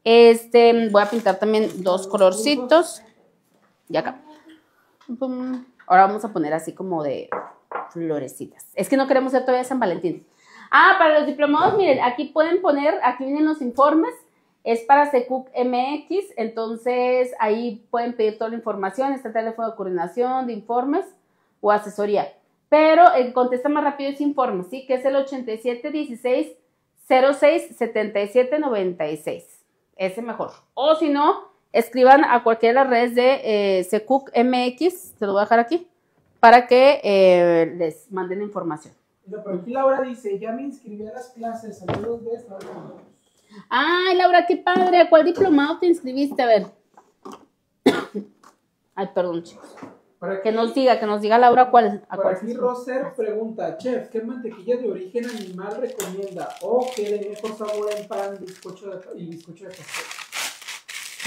S1: Este, voy a pintar también dos colorcitos. Y acá. Ahora vamos a poner así como de florecitas. Es que no queremos hacer todavía San Valentín. Ah, para los diplomados, miren, aquí pueden poner, aquí vienen los informes. Es para Secuc MX, entonces ahí pueden pedir toda la información. Está el teléfono de coordinación, de informes o asesoría. Pero contesta más rápido es informe, ¿sí? Que es el 8716 06 77 96. Ese mejor. O si no, escriban a cualquiera de las redes de eh, Secuc MX, te lo voy a dejar aquí, para que eh, les manden la información.
S2: Por aquí Laura dice, ya me inscribí a las clases, saludos de Unidos.
S1: Ay, Laura, qué padre. ¿A cuál diplomado te inscribiste? A ver. (coughs) Ay, perdón, chicos.
S2: Aquí,
S1: Que nos diga, que nos diga Laura cuál. A
S2: por
S1: cuál
S2: aquí. Roser pregunta, chef, ¿qué mantequilla de origen animal recomienda? O qué de mejor sabor en pan, bizcocho de, y bizcocho de pastel.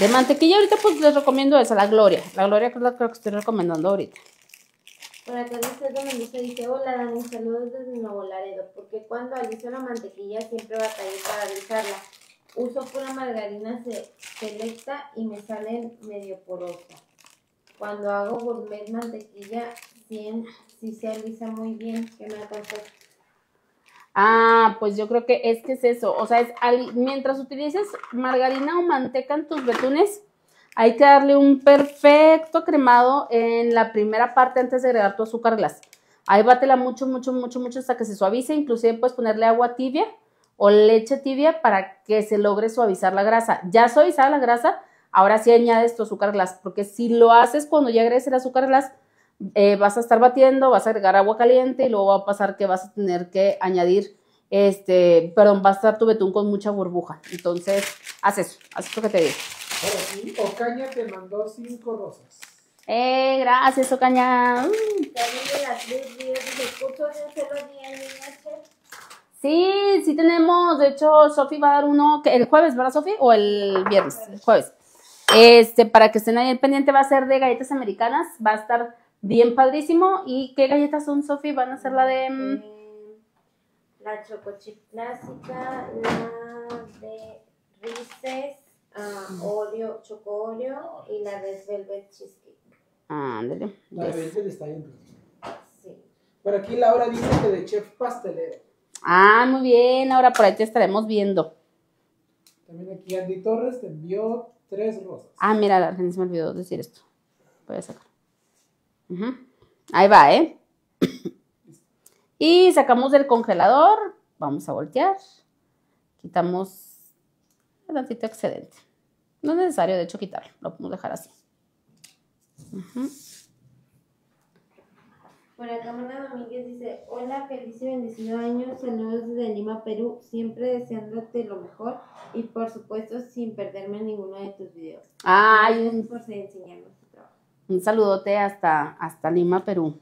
S1: De mantequilla ahorita pues les recomiendo esa, la Gloria. La Gloria que es la que estoy recomendando ahorita.
S3: Por acá dice Domenica, dice, hola Dani, saludos desde Nuevo Laredo, porque cuando aliso la mantequilla siempre batallé para alisarla. Uso pura margarina se- selecta y me sale medio porosa. Cuando hago gourmet mantequilla, sí, sí se alisa muy bien, que me aconsejas?
S1: Ah, pues yo creo que es que es eso. O sea, es mientras utilices margarina o manteca en tus betunes, hay que darle un perfecto cremado en la primera parte antes de agregar tu azúcar glass. Ahí bátela mucho, mucho, mucho, mucho hasta que se suavice. Inclusive puedes ponerle agua tibia o leche tibia para que se logre suavizar la grasa. Ya suavizada la grasa, ahora sí añades tu azúcar glass, porque si lo haces cuando ya agregues el azúcar glass, eh, vas a estar batiendo, vas a agregar agua caliente y luego va a pasar que vas a tener que añadir, este, perdón, va a estar tu betún con mucha burbuja. Entonces, haz eso, haz eso que te digo.
S2: Ocaña te mandó cinco rosas.
S1: Eh, gracias, Ocaña. Sí, sí tenemos, de hecho, Sofi va a dar uno, que el jueves, ¿verdad, Sofi? O el viernes, el jueves. Este, para que estén ahí pendiente, va a ser de galletas americanas, va a estar bien padrísimo. ¿Y qué galletas son, Sofi? Van a ser la de... mm,
S3: Eh, la chocochip clásica, la de Reese's, ah, Oreo, Choco Oreo y la Red Velvet Cheesecake.
S1: Ándale.
S2: La
S1: yes.
S2: de 20 está bien.
S3: Sí.
S2: Por aquí Laura dice que de chef pastelero.
S1: Ah, muy bien, ahora por ahí te estaremos viendo.
S2: También aquí Andy Torres te envió tres rosas.
S1: Ah, mira, la gente se me olvidó decir esto. Voy a sacar. Ahí va, ¿eh? y sacamos del congelador. Vamos a voltear. Quitamos el tantito excedente. No es necesario, de hecho, quitarlo. Lo podemos dejar así. Ujú.
S3: Por acá Mona Domínguez dice, hola, feliz y bendecido año, saludos desde Lima, Perú, siempre deseándote lo mejor y por supuesto sin perderme ninguno de tus videos.
S1: Ay,
S3: Gracias
S1: un,
S3: por enseñarnos tu trabajo.
S1: un saludote hasta, hasta Lima, Perú.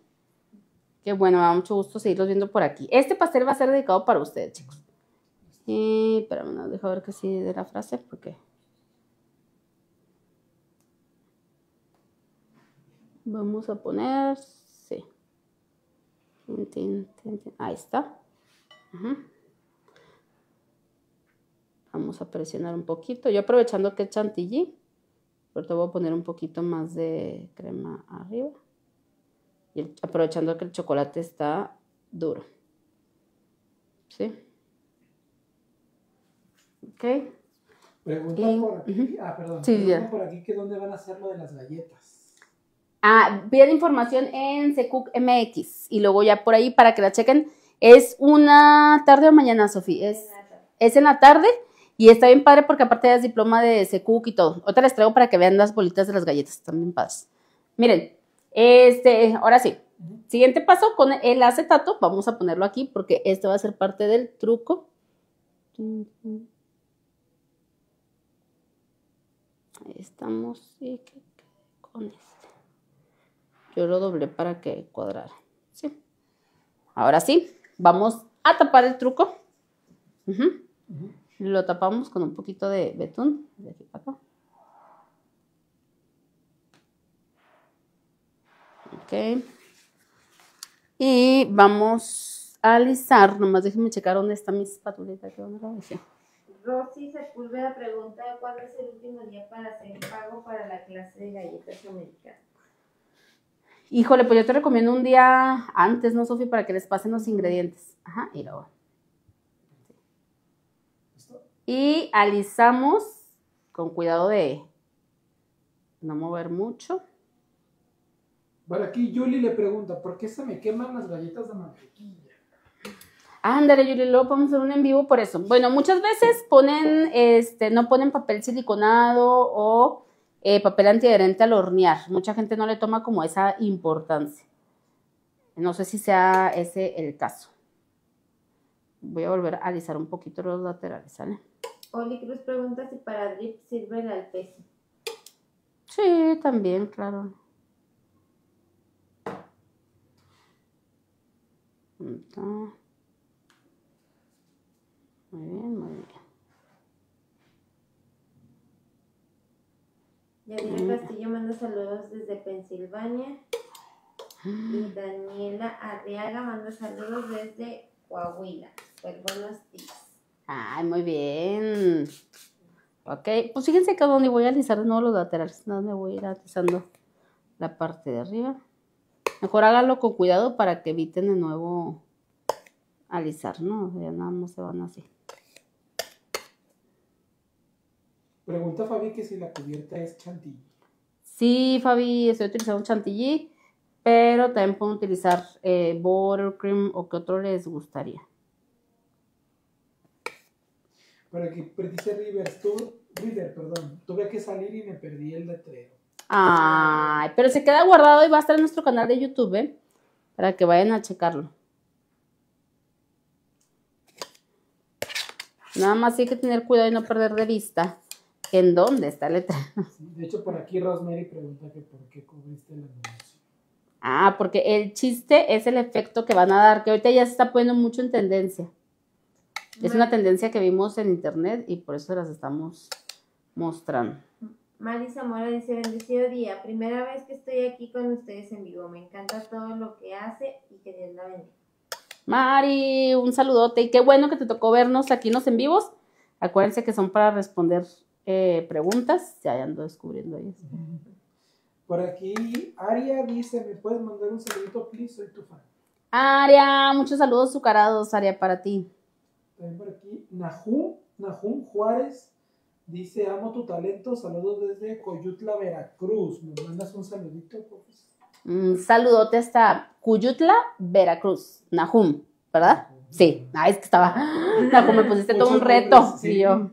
S1: Qué bueno, me da mucho gusto seguirlos viendo por aquí. Este pastel va a ser dedicado para ustedes, chicos. Y, espérame, no, deja ver que sí de la frase, porque... Vamos a poner. Tin, tin, tin, tin. Ahí está. Vamos a presionar un poquito. Yo aprovechando que es chantilly, ahorita voy a poner un poquito más de crema arriba. Y el- aprovechando que el chocolate está duro. ¿Sí? Ok.
S2: Pregunta por aquí. Ah, perdón.
S1: Sí,
S2: pregunta por aquí que dónde van a hacer lo de las galletas.
S1: Ah, piden información en Secook MX y luego ya por ahí para que la chequen. Es una tarde o mañana, Sofía. Es, es en la tarde y está bien padre porque aparte es diploma de Secook y todo. Ahorita les traigo para que vean las bolitas de las galletas, están bien padres. Miren, este, ahora sí. Siguiente paso con el acetato, vamos a ponerlo aquí porque este va a ser parte del truco. Ahí estamos. Con este. Yo lo doblé para que cuadrara. Sí. Ahora sí, vamos a tapar el truco. Lo tapamos con un poquito de betún. De aquí para acá. Ok. Y vamos a alisar. Nomás déjenme checar dónde está mi espatulita. que ¿Dónde la dejé?
S3: Rosy Sepúlveda pregunta cuándo es el último día para hacer pago para la clase de galletas americanas.
S1: Híjole, pues yo te recomiendo un día antes, ¿no, Sofi? Para que les pasen los ingredientes. Ajá, y luego. Y alisamos con cuidado de no mover mucho.
S2: Bueno, aquí Yuli le pregunta, ¿por qué se me queman las galletas de mantequilla?
S1: Ándale, Yuli, luego podemos hacer un en vivo por eso. Bueno, muchas veces ponen, este, no ponen papel siliconado o eh, papel antiadherente al hornear. Mucha gente no le toma como esa importancia. No sé si sea ese el caso. Voy a volver a alisar un poquito los laterales, ¿sale?
S3: Oli Cruz pregunta si para drip sirve el alpesi.
S1: Sí, también, claro. Muy bien, muy bien.
S3: Yadira Castillo manda saludos desde Pensilvania. Y (gasps) Daniela Arriaga manda saludos desde Coahuila. Pues buenos días.
S1: Ay, muy bien. Ok, pues fíjense que donde voy a alisar nuevo los laterales. Nada, me voy a ir alisando la parte de arriba. Mejor hágalo con cuidado para que eviten de nuevo alisar, ¿no? Ya nada más se van así.
S2: Pregunta Fabi que si la cubierta es chantilly.
S1: Sí, Fabi, estoy utilizando chantilly, pero también puedo utilizar eh, buttercream o que otro les gustaría.
S2: Por aquí dice Rivers, tú, River, perdón, tuve que salir y me perdí el letrero.
S1: Ay, pero se queda guardado y va a estar en nuestro canal de YouTube, ¿eh? Para que vayan a checarlo. Nada más hay que tener cuidado y no perder de vista en dónde está la letra.
S2: De hecho, por aquí Rosemary pregunta que por qué cubriste el anuncio.
S1: Ah, porque el chiste es el efecto que van a dar, que ahorita ya se está poniendo mucho en tendencia. Es una tendencia que vimos en internet y por eso las estamos mostrando.
S3: Mari Zamora dice, bendecido día, primera vez que estoy aquí con ustedes en vivo, me encanta todo lo que hace y que Dios la bendiga.
S1: Mari, un saludote y qué bueno que te tocó vernos aquí en los en vivos. Acuérdense que son para responder eh, preguntas. Ya ando descubriendo ellas.
S2: Por aquí Aria dice, ¿me puedes mandar un saludito, please? Soy tu fan.
S1: Aria, muchos saludos azucarados, Aria, para ti.
S2: También por aquí Nahum, Nahum Juárez dice, amo tu talento, saludos desde Coyutla, Veracruz. ¿Me mandas un saludito, por?
S1: Un saludote hasta Cuyutla, Veracruz. Nahum, ¿verdad? Sí. Ah, es que estaba. (gasps) Nahum, me pusiste todo un reto.
S2: sí.
S1: Y yo.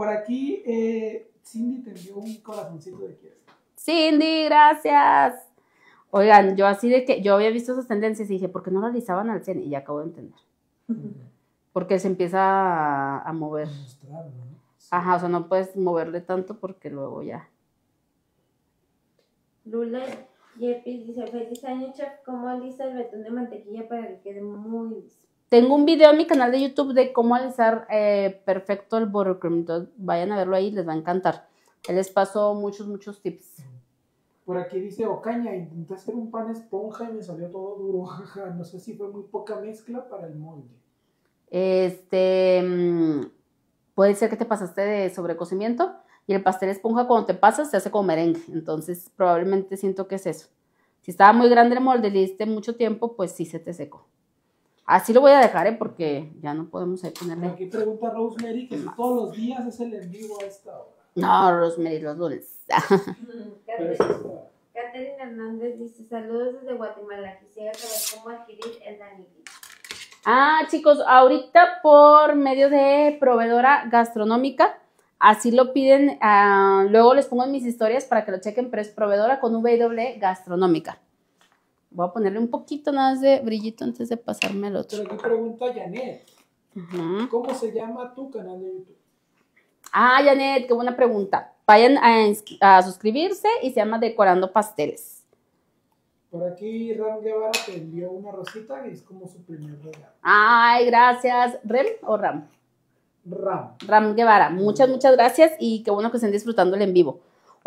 S2: Por aquí eh, Cindy te envió un corazoncito de quién.
S1: Cindy, gracias. Oigan, yo así de que yo había visto esas tendencias y dije, ¿por qué no lo alisaban al 100? Y ya acabo de entender. (laughs) Porque se empieza a, a mover.
S2: Mostrar, ¿no? Sí.
S1: Ajá, o sea, no puedes moverle tanto porque luego ya.
S3: Lula Yepis dice, feliz año, chef. ¿Cómo alisa el betún de mantequilla para que quede muy liso?
S1: Tengo un video en mi canal de YouTube de cómo alisar eh, perfecto el buttercream. Entonces, vayan a verlo ahí, les va a encantar. Él les pasó muchos, muchos tips.
S2: Por aquí dice Ocaña, intenté hacer un pan esponja y me salió todo duro. (laughs) No sé si fue muy poca mezcla para el molde.
S1: Este, mm, puede ser que te pasaste de sobrecocimiento y el pastel esponja cuando te pasas se hace como merengue. Entonces, probablemente siento que es eso. Si estaba muy grande el molde y le diste mucho tiempo, pues sí se te secó. Así lo voy a dejar, ¿eh? Porque ya no podemos ahí ponerle.
S2: aquí pregunta Rosemary que si todos los días es el en vivo a esta hora.
S1: No, Rosemary, los lunes. (laughs)
S3: Catherine Hernández dice, saludos desde Guatemala. Quisiera saber cómo adquirir el Danili.
S1: Ah, chicos, ahorita por medio de proveedora gastronómica, así lo piden. ah, luego les pongo en mis historias para que lo chequen, pero es proveedora con W gastronómica. Voy a ponerle un poquito más de brillito antes de pasarme al otro.
S2: Pero aquí pregunta Janet. ¿cómo se llama tu canal de YouTube?
S1: Ah, Janet, qué buena pregunta. Vayan a, suscribirse y se llama Decorando Pasteles.
S2: Por aquí Ram Guevara te envió una rosita y es como su primer regalo.
S1: Ay, gracias. ¿Rem o Ram?
S2: Ram.
S1: Ram Guevara, muchas, muchas gracias y qué bueno que estén disfrutando el en vivo.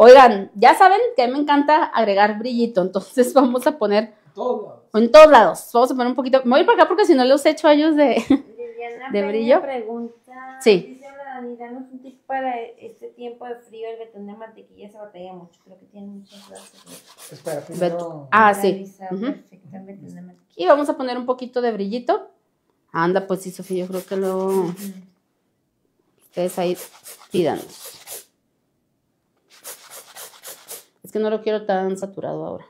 S1: Oigan, ya saben que a mí me encanta agregar brillito, entonces (laughs) vamos a poner
S2: Todos lados.
S1: en todos lados. Vamos a poner un poquito. Me voy para acá porque si no los he hecho a ellos de.
S3: Liliana
S1: ¿De
S3: Peña
S1: brillo?
S3: pregunta,
S1: Sí.
S3: dice Dani, danos un tip para este tiempo de frío, el betún de mantequilla se batalla mucho, creo que tiene muchas gracias.
S2: Espera, primero.
S1: Ah, sí.
S3: De mantequilla.
S1: Y vamos a poner un poquito de brillito. Anda, pues sí, Sofía, yo creo que lo. Ustedes ahí pidan. Es que no lo quiero tan saturado ahora.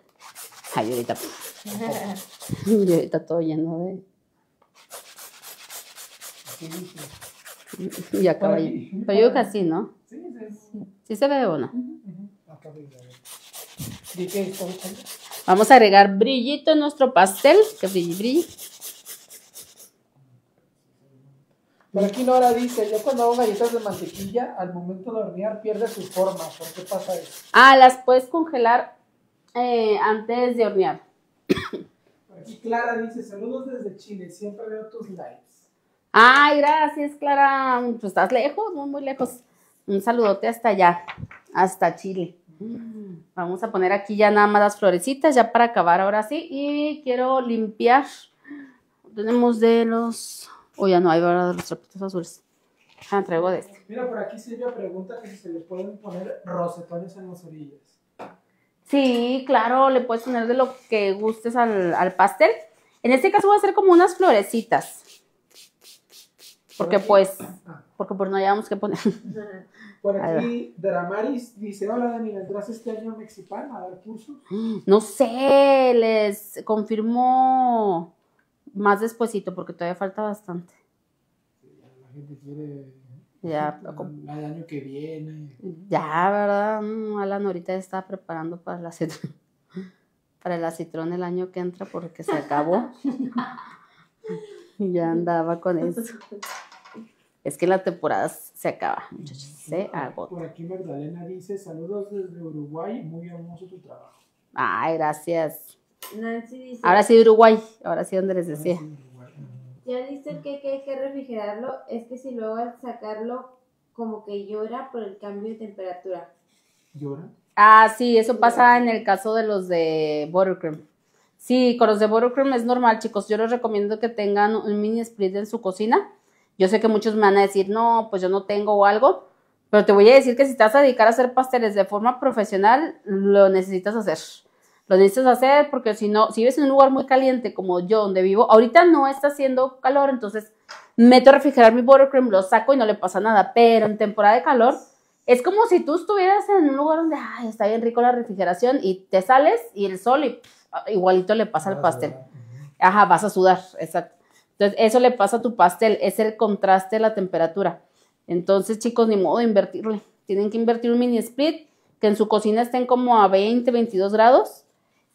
S1: Ay, ahorita. Y (laughs) ahorita todo lleno de. Y acaba ahí. Pero yo creo que así, ¿no?
S2: Sí, sí, sí.
S1: ¿Sí se ve o no? Vamos a agregar brillito en nuestro pastel. Que brille, brille.
S2: Por aquí Nora dice, yo cuando hago galletas de mantequilla, al momento de hornear pierde su forma. ¿Por qué pasa eso?
S1: Ah, las puedes congelar eh, antes de hornear. (coughs)
S2: Por aquí Clara dice, saludos desde Chile, siempre veo tus lives.
S1: Ay, gracias, Clara. Pues estás lejos, muy, muy lejos. Un saludote hasta allá, hasta Chile. Vamos a poner aquí ya nada más las florecitas, ya para acabar ahora sí. Y quiero limpiar. Tenemos de los. O ya no hay, ¿verdad? De los trapitos azules. Ah, traigo de este.
S2: Mira, por aquí Silvia pregunta que si se le pueden poner rosetones en las orillas.
S1: Sí, claro, le puedes poner de lo que gustes al, al pastel. En este caso voy a hacer como unas florecitas. Porque pues, porque pues no hayamos que poner. (laughs)
S2: por aquí Dramaris dice, hola Dani, ¿vendrás este año a a dar cursos? (gasps)
S1: No sé, les confirmo más despuesito porque todavía falta bastante.
S2: La gente quiere
S1: Ya,
S2: el año que viene.
S1: ya, ¿verdad? Mm, Alan ahorita está preparando para la (laughs) citrón, para el acitrón el año que entra porque se acabó. (laughs) Y ya andaba con eso. Es que la temporada se acaba, muchachos. Se agota.
S2: Por aquí Magdalena dice, saludos desde Uruguay, muy hermoso tu trabajo.
S1: Ay, gracias.
S3: Nancy dice,
S1: Ahora sí, Uruguay. Ahora sí, donde les decía.
S3: Ya dice el que, que hay que refrigerarlo, es que si luego al sacarlo como que llora por el cambio de temperatura.
S2: ¿Llora?
S1: Ah, sí, eso pasa en el caso de los de buttercream. Sí, con los de buttercream es normal, chicos. Yo les recomiendo que tengan un mini split en su cocina. Yo sé que muchos me van a decir, no, pues yo no tengo o algo. Pero te voy a decir que si te vas a dedicar a hacer pasteles de forma profesional, lo necesitas hacer. Lo necesitas hacer porque si no, si vives en un lugar muy caliente como yo donde vivo, ahorita no está haciendo calor, entonces meto a refrigerar mi buttercream, lo saco y no le pasa nada. Pero en temporada de calor, es como si tú estuvieras en un lugar donde ay, está bien rico la refrigeración y te sales y el sol y pff, igualito le pasa al pastel. Ajá, vas a sudar, exacto. Entonces, eso le pasa a tu pastel, es el contraste de la temperatura. Entonces, chicos, ni modo de invertirle. Tienen que invertir un mini split que en su cocina estén como a 20, 22 grados.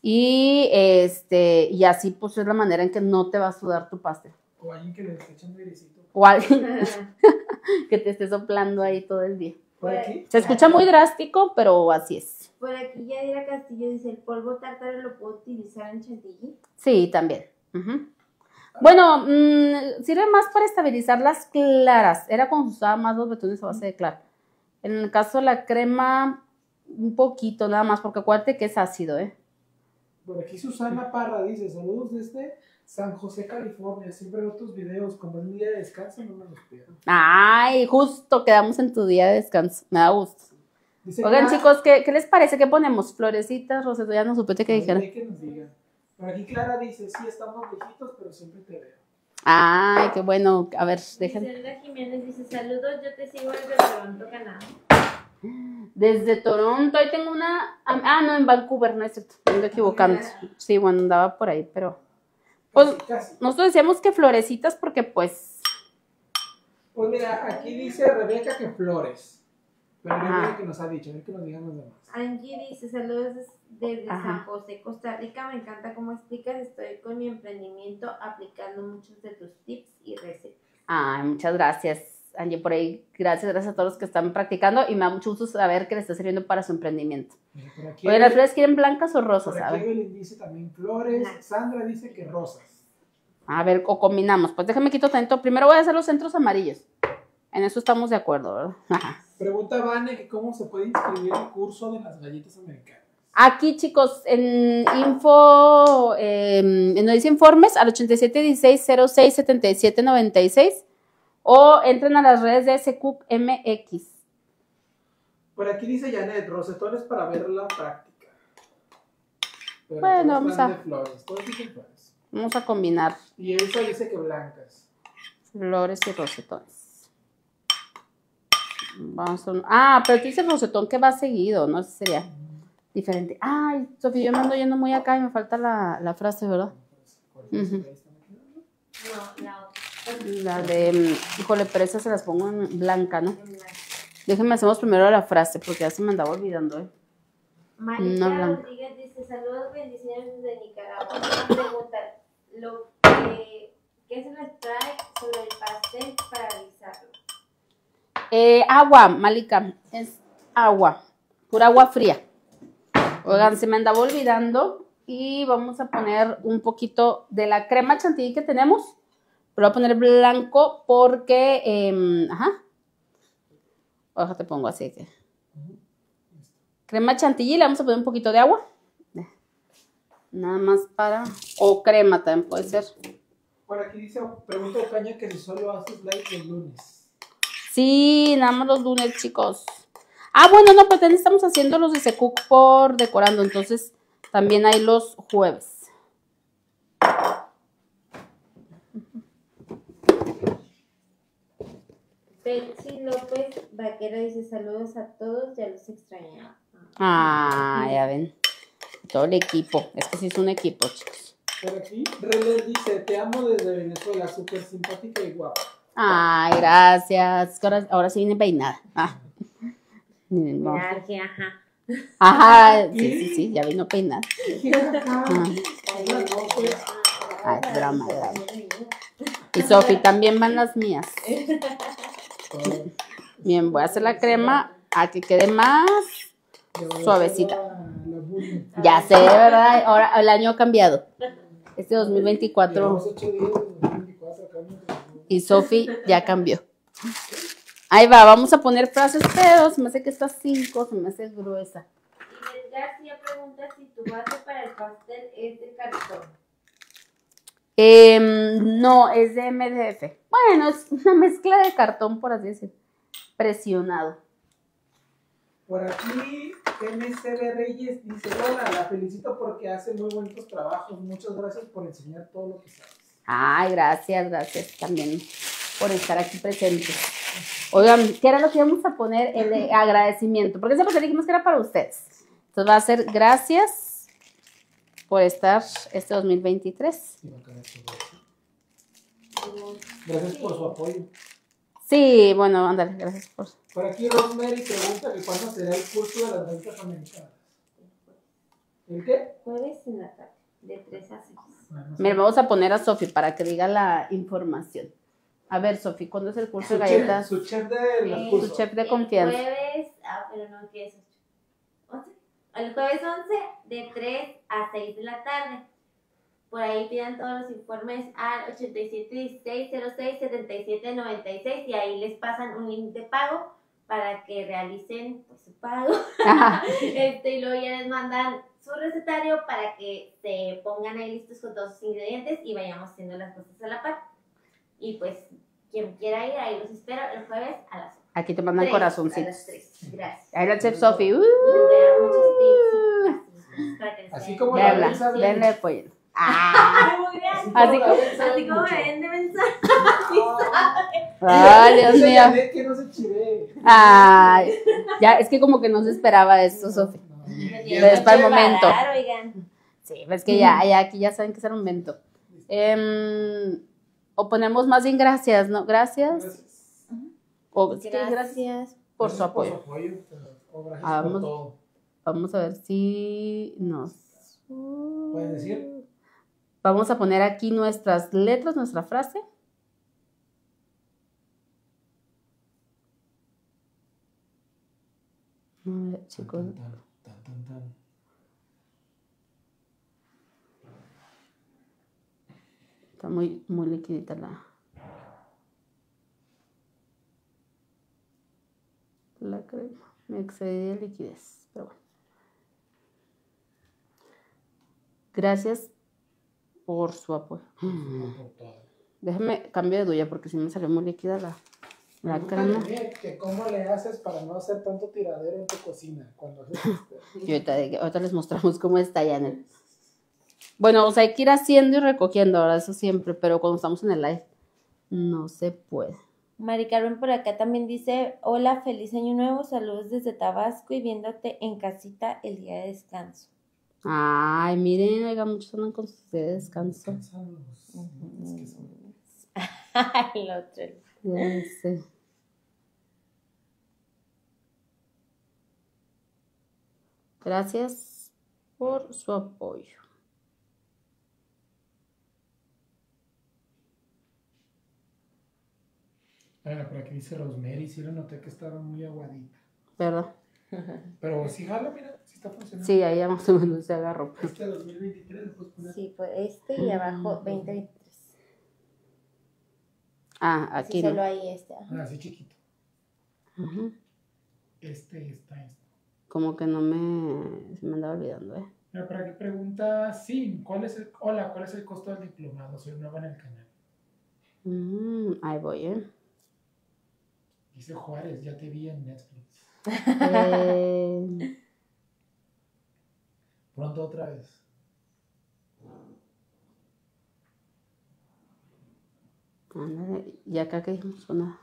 S1: Y este, y así pues es la manera en que no te va a sudar tu pastel.
S2: O alguien que le esté echando airecito.
S1: O alguien (laughs) que te esté soplando ahí todo el día.
S2: Por aquí.
S1: Se escucha muy drástico, pero así es.
S3: Por aquí Yadira Castillo dice, ¿el polvo tártaro lo puedo utilizar en chantilly?
S1: Sí, también. Bueno, mm, sirve más para estabilizar las claras. Era cuando se usaba más los betones a base de clara. En el caso de la crema, un poquito nada más, porque acuérdate que es ácido, ¿eh?
S2: Por aquí Susana Parra dice, saludos desde San José, California. Siempre veo tus videos. Como es mi día de descanso, no me los pierdo.
S1: Ay, justo quedamos en tu día de descanso. Me da gusto.
S2: Dice
S1: Oigan,
S2: Clara-
S1: chicos, ¿qué, qué les parece? ¿Qué ponemos? Florecitas, rosetas, ya no
S2: A ver,
S1: dijeron.
S2: que nos digan. Por aquí Clara dice, sí, estamos viejitos, pero siempre te veo.
S1: Ay, qué bueno. A ver, dejen.
S3: Griselda Jiménez dice, saludos, yo te sigo desde Toronto, Canadá.
S1: Desde Toronto, ahí tengo una. Ah, no, en Vancouver, no es cierto. Me equivocando. Sí, bueno, andaba por ahí, pero. Pues nosotros decíamos que florecitas porque, pues.
S2: Pues mira, aquí dice Rebeca que flores. Pero no
S1: Ajá.
S2: lo que nos ha dicho, a ver que nos digan los demás.
S3: Angie dice, saludos des- desde
S1: Ajá.
S3: San José, Costa Rica. Me encanta cómo explicas. Estoy con mi emprendimiento aplicando muchos de tus tips y recetas.
S1: Ay, muchas gracias, Angie, por ahí. Gracias, gracias a todos los que están practicando y me da mucho gusto saber que le está sirviendo para su emprendimiento.
S2: Mira, por aquí,
S1: Oye, ¿las flores quieren blancas o rosas?
S2: por aquí Evelyn dice también flores. Sandra dice que rosas.
S1: a ver, o combinamos. Pues déjame quito tanto. Primero voy a hacer los centros amarillos. En eso estamos de acuerdo, ¿verdad? (laughs) Ajá.
S2: Pregunta Vane que cómo se puede inscribir el curso de las galletas americanas.
S1: Aquí, chicos, en info, eh, en no dice informes, al 8716-067796 o entren a las redes de SQMX.
S2: Por aquí dice Janet, rosetones para ver la práctica. Pero
S1: Bueno, vamos a-
S2: de flores, todos dicen flores.
S1: Vamos a combinar
S2: Y Elsa dice que blancas.
S1: flores y rosetones. Vamos a Ah, pero tú dices rosetón que va seguido, ¿no? Ese sería diferente. Ay, Sofía, yo me ando yendo muy acá y me falta la, la frase, ¿verdad?
S2: ¿Cuál es?
S1: Ujú.
S2: Ahí están aquí.
S3: No, la otra.
S1: La de, híjole, pero esas se las pongo en blanca, ¿no? Déjenme hacemos primero la frase porque ya se me andaba olvidando, ¿eh?
S3: Marita
S1: No, blanca.
S3: Rodríguez dice, saludos, bendiciones desde Nicaragua. Pregunta, lo que, ¿qué se les trae sobre el pastel para alisarlo?
S1: Eh, agua, Malika, es agua, pura agua fría. Oigan, se me andaba olvidando y vamos a poner un poquito de la crema chantilly que tenemos, pero voy a poner blanco porque, em, ajá, ojalá te pongo así que. Crema chantilly, le vamos a poner un poquito de agua. Nada más para, o crema también puede ser.
S2: Por aquí dice, pregunta Ocaña que si solo haces live los lunes.
S1: Sí, nada más los lunes, chicos. Ah, bueno, no, pero también estamos haciendo los de Secook por decorando, entonces también hay los jueves.
S3: Betsy López Vaquera dice, saludos a todos, ya los extrañaba.
S1: Ah, ya ven. Todo el equipo. Es que sí es un equipo, chicos.
S2: Por aquí, Reler dice, te amo desde Venezuela, súper simpática y guapa.
S1: Ay, gracias. Ahora, ahora sí viene peinada. Ah.
S3: Gracias, ajá.
S1: Ajá, sí, sí, sí, ya vino peinada. Ay, drama, drama. Y Sofi, también van las mías. (laughs) Bien, voy a hacer la crema a que quede más Suavecita. Ya sé, ¿verdad? Ahora el año ha cambiado. Este 2024
S2: Llevamos ocho días de 2024 acá en Monterrey.
S1: y Sofi ya cambió. Ahí va, vamos a poner frases, pero se me hace que estas cinco se me hace gruesa.
S3: Inés García pregunta si tu base para el pastel es de cartón.
S1: Em, no, es de MDF. Bueno, es una mezcla de cartón, por así decir. Presionado.
S2: Por aquí, MCB Reyes dice, hola, la felicito porque hace muy bonitos trabajos. Muchas gracias por enseñar todo lo que sabes.
S1: Ay, gracias, gracias también por estar aquí presentes. Oigan, ¿qué era lo que íbamos a poner? El de agradecimiento. Porque siempre dijimos que era para ustedes. Entonces va a ser gracias por estar este 2023.
S2: Y va a quedar todo eso. Gracias por su apoyo.
S1: Sí, bueno, ándale, gracias por.
S2: Por aquí Rosemary pregunta que cuándo será el curso de las ventas americanas. ¿El qué?
S3: Jueves en la tarde, de 3 a 6.
S2: Bueno.
S1: Mira, vamos a poner a Sofi para que diga la información. A ver, Sofi, ¿cuándo es el curso de
S2: chef,
S1: galletas?
S2: su chef de los
S3: Eh,
S2: cursos.
S1: Su chef de
S3: El
S1: confianza.
S3: jueves, ah, pero no, ¿qué es? ¿11? El jueves 11 de 3 a 6 de la tarde. Por ahí pidan todos los informes al 8716067796 y ahí les pasan un link de pago para que realicen pues, su pago. (laughs) Este, y luego ya les mandan su recetario para que se pongan ahí listos con todos sus ingredientes y vayamos haciendo las cosas a la par. Y pues, quien quiera ir, ahí los espero el jueves a las
S1: Aquí te mandan
S3: 3, A
S1: corazoncitos.
S3: las 3. Gracias.
S1: Ahí la chef Sofi. Uh,
S3: así,
S2: como la
S3: bien.
S1: verla apoyen. Ah. Así como-
S3: Así como me ven de mensaje. (laughs)
S1: ay, Dios mío.
S2: Que no se chive.
S1: Ay, ya, es que como que no se esperaba esto, Sofi.
S3: Tienen
S2: es
S1: para el momento. Sí, es que ya, ya aquí ya saben que es el momento. Em, o ponemos más bien gracias, ¿no? Gracias.
S2: Gracias.
S1: Por su apoyo.
S2: Por su apoyo. pero- o gracias
S1: Ah,
S2: por
S1: vamos.
S2: todo.
S1: Vamos a ver si nos...
S2: ¿Puedes decir?
S1: Vamos a poner aquí nuestras letras, nuestra frase. A ver, chicos.
S2: Tan, tan, tan, tan, tan.
S1: Está muy, muy liquidita la... La crema. Me excedí de liquidez, pero bueno. Gracias por su apoyo. Déjame cambio de duya porque si me salió muy líquida la, la crema.
S2: Que cómo le haces para no hacer tanto tiradero en tu cocina cuando haces este. (laughs)
S1: Y ahorita, ahorita les mostramos cómo está ya en el... Bueno, o sea, hay que ir haciendo y recogiendo, ahora eso siempre, pero cuando estamos en el live no se puede.
S3: Mari Carmen por acá también dice, hola, feliz año nuevo, saludos desde Tabasco y viéndote en casita el día de descanso.
S1: Ay, miren, oiga, muchos andan con sus días de descanso. (laughs)
S3: El otro.
S1: Ya sé. Gracias por su apoyo.
S2: Ah, por aquí dice Rosemary, sí lo noté que estaba muy aguadita.
S1: ¿Verdad?
S2: Pero sí jala, mira, sí está funcionando.
S1: Sí, ahí ya más o menos se agarró.
S2: Este 2023 le puedes poner.
S3: Sí, pues este y abajo 2023.
S1: Ah,
S3: Aquí solo
S1: no.
S3: ahí este.
S2: Ah, así chiquito.
S1: Ujú.
S2: Este está esto.
S1: Como que no me... Se me andaba olvidando, ¿eh?
S2: Mira, por aquí pregunta, sí, ¿cuál es el, hola, ¿cuál es el costo del diplomado? Soy nueva en el canal.
S1: Mm, ahí voy, ¿eh?
S2: Dice Juárez, ya te vi en Netflix.
S1: Eh, (laughs)
S2: Pronto otra vez.
S1: ándale, y acá que dijimos una...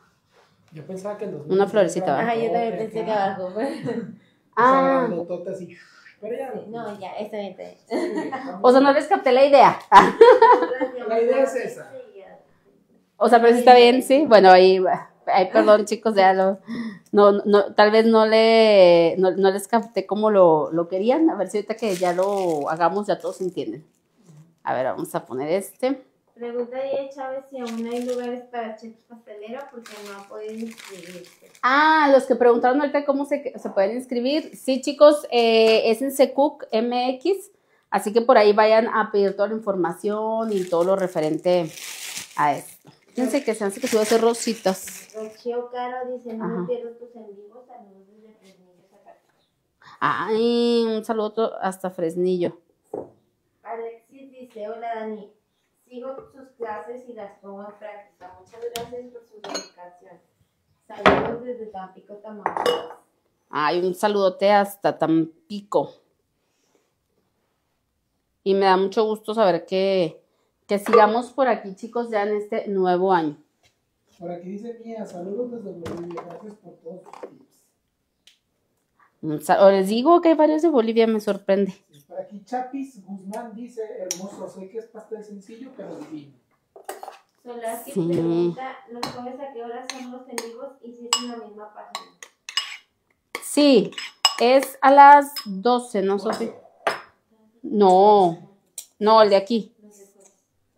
S2: Yo pensaba que 2023
S1: Una florecita, ¿va?
S3: Ajá, yo también pensé que abajo. (laughs)
S1: Ah.
S2: Sea, grandotota así. Pero ya.
S3: No, ya, 20.
S2: Sí, (laughs)
S1: O sea, no les capté la idea.
S2: La idea es esa.
S1: O sea, pero sí está bien, sí. Bueno, ahí, ay, perdón, (laughs) chicos, ya lo, no, no, tal vez no le, no, no les capté como lo, lo querían. A ver si ahorita que ya lo hagamos, ya todos entienden. A ver, vamos a poner este.
S3: Pregunta Diego Chávez si aún hay lugares para chef pastelero porque no ha podido inscribirse.
S1: Ah, los que preguntaron ahorita cómo se, se pueden inscribir. Sí, chicos, eh, es en Secook MX, así que por ahí vayan a pedir toda la información y todo lo referente a esto. Fíjense que se hace que suba a hacer rositas.
S3: Rocío Caro dice, no
S1: Ajá.
S3: me pierdo tus en vivo, saludos desde Fresnillo, Zacatecas.
S1: Ay, un saludo hasta Fresnillo.
S3: Alexis dice, hola Dani, sigo sus clases y las pongo en práctica. Muchas gracias por su dedicación. Saludos desde Tampico, Tamaulipas.
S1: Ay, un saludote hasta Tampico. Y me da mucho gusto saber que, que sigamos por aquí, chicos, ya en este nuevo año.
S2: Por aquí dice Mía, saludos desde Bolivia, gracias por todos sus tips.
S1: O les digo que hay varios de Bolivia, me sorprende.
S2: Y Por aquí Chapis Guzmán dice, hermoso, sé que es pastel sencillo, pero divino.
S3: Solaki
S1: Sí.
S3: pregunta, ¿los jueves a qué hora son los en vivos y si es en la misma página?
S1: Sí, es a las 12, ¿no, Sofi? No, no, el de aquí.
S3: Los de jueves.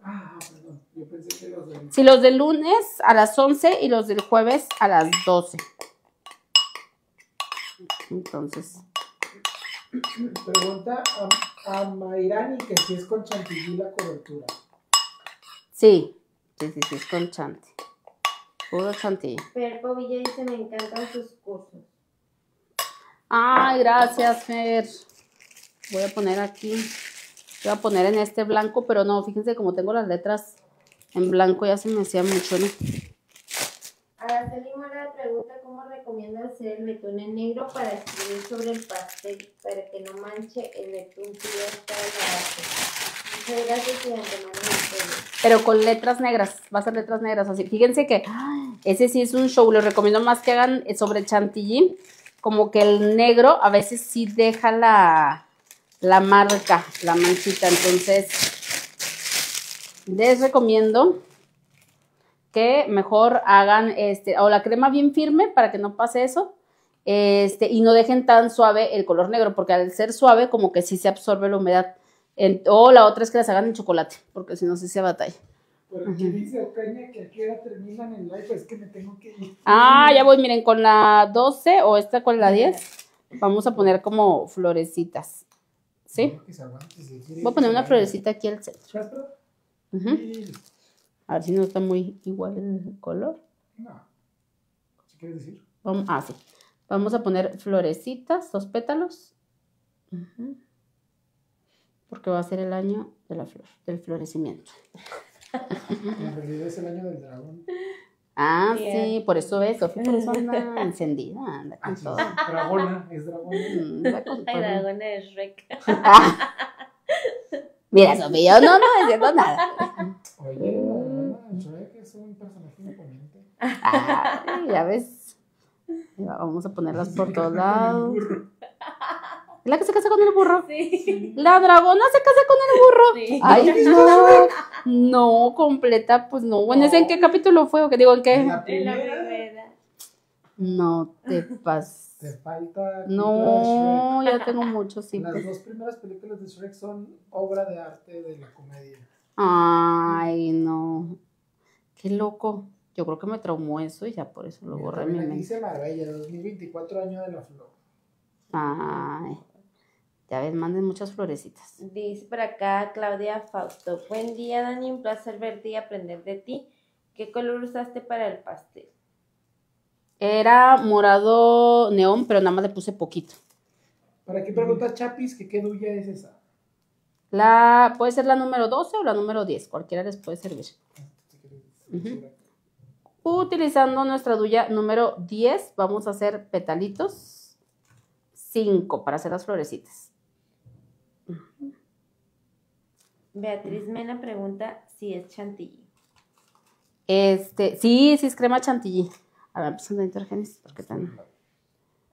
S2: Ah, perdón. Yo pensé que los de...
S1: Sí, los del lunes a las 11 y los del jueves a las 12. Entonces,
S2: Pregunta a, a Mayrani que si es con chantilly la cobertura.
S1: sí, sí, sí, sí, es con chante. Puro chantilly.
S3: Perpo Villa dice, me encantan sus cursos.
S1: Ay, gracias, Fer. Voy a poner aquí. Voy a poner en este blanco, pero no, fíjense como tengo las letras en blanco, ya se me hacía mucho, ¿no?
S3: Araceli Mora pregunta cómo recomienda hacer el betún en negro para escribir sobre el pastel para que no manche el betún que ya está en la base. Muchas gracias y antemano.
S1: Pero con letras negras, va a ser letras negras así. Fíjense que ese sí es un show, les recomiendo más que hagan sobre chantilly, como que el negro a veces sí deja la, la marca, la manchita, entonces les recomiendo que mejor hagan este, o la crema bien firme para que no pase eso, este, y no dejen tan suave el color negro, porque al ser suave como que sí se absorbe la humedad. En- o la otra es que las hagan en chocolate, porque si no sí se batalla.
S2: Por aquí dice Ocaña que a qué hora terminan el live, es que me tengo que ir.
S1: Ah, ya voy, miren, con la 12 o esta con la 10, vamos a poner como florecitas. ¿Sí? Voy a poner una florecita aquí al centro. Ujú.
S2: Y-
S1: A ver si no está muy igual el color.
S2: No. ¿Sí quieres decir?
S1: Vamos, ah, sí. Vamos a poner florecitas, dos pétalos. Ujú. Porque va a ser el año de la flor, del florecimiento. (laughs)
S2: En realidad es el año del dragón.
S1: Ah,
S3: Bien.
S1: sí, por eso es, Sofía, por eso anda (laughs) encendida, anda
S2: Ah,
S1: con
S2: sí,
S1: todo.
S2: dragona, es dragona.
S1: Mm, con
S3: Ay, dragona de Shrek. (laughs)
S1: Ah. Mira, Sofía, yo no, no diciendo nada.
S2: Oye, la dragona de Shrek es un personaje imponente.
S1: Ay, ya ves. Ya, Vamos a ponerlas por todos lados. ¿Es la que se casa con el burro?
S3: Sí.
S1: La dragona se casa con el burro.
S3: Sí.
S1: Ay, no. No, completa, pues no. Bueno, ¿ese en qué capítulo fue? ¿O qué digo en qué?
S2: la
S3: En la
S2: primera
S3: primera.
S1: No te pases.
S2: te falta.
S1: No, ya tengo muchos, sí.
S2: Las
S1: pues.
S2: dos primeras películas de Shrek son obra de arte de la comedia.
S1: Ay, no. Qué loco. Yo creo que me traumó eso y ya por eso lo borré mi mente.
S2: dice Marbella, 2024 año de la flor.
S1: Ay. Ya ves, manden muchas florecitas.
S3: Dice por acá Claudia Fausto. Buen día, Dani. Un placer verte y aprender de ti. ¿Qué color usaste para el pastel?
S1: Era morado neón, pero nada más le puse poquito.
S2: Para aquí pregunta Chapis que qué duya es esa.
S1: La, puede ser la número 12 o la número 10, cualquiera les puede servir.
S2: Decir.
S1: Utilizando nuestra duya número 10, vamos a hacer petalitos 5 para hacer las florecitas.
S3: Beatriz Mena pregunta si es chantilly.
S1: Este, sí, sí es crema chantilly. A ver, empezando a intergenes, porque tan.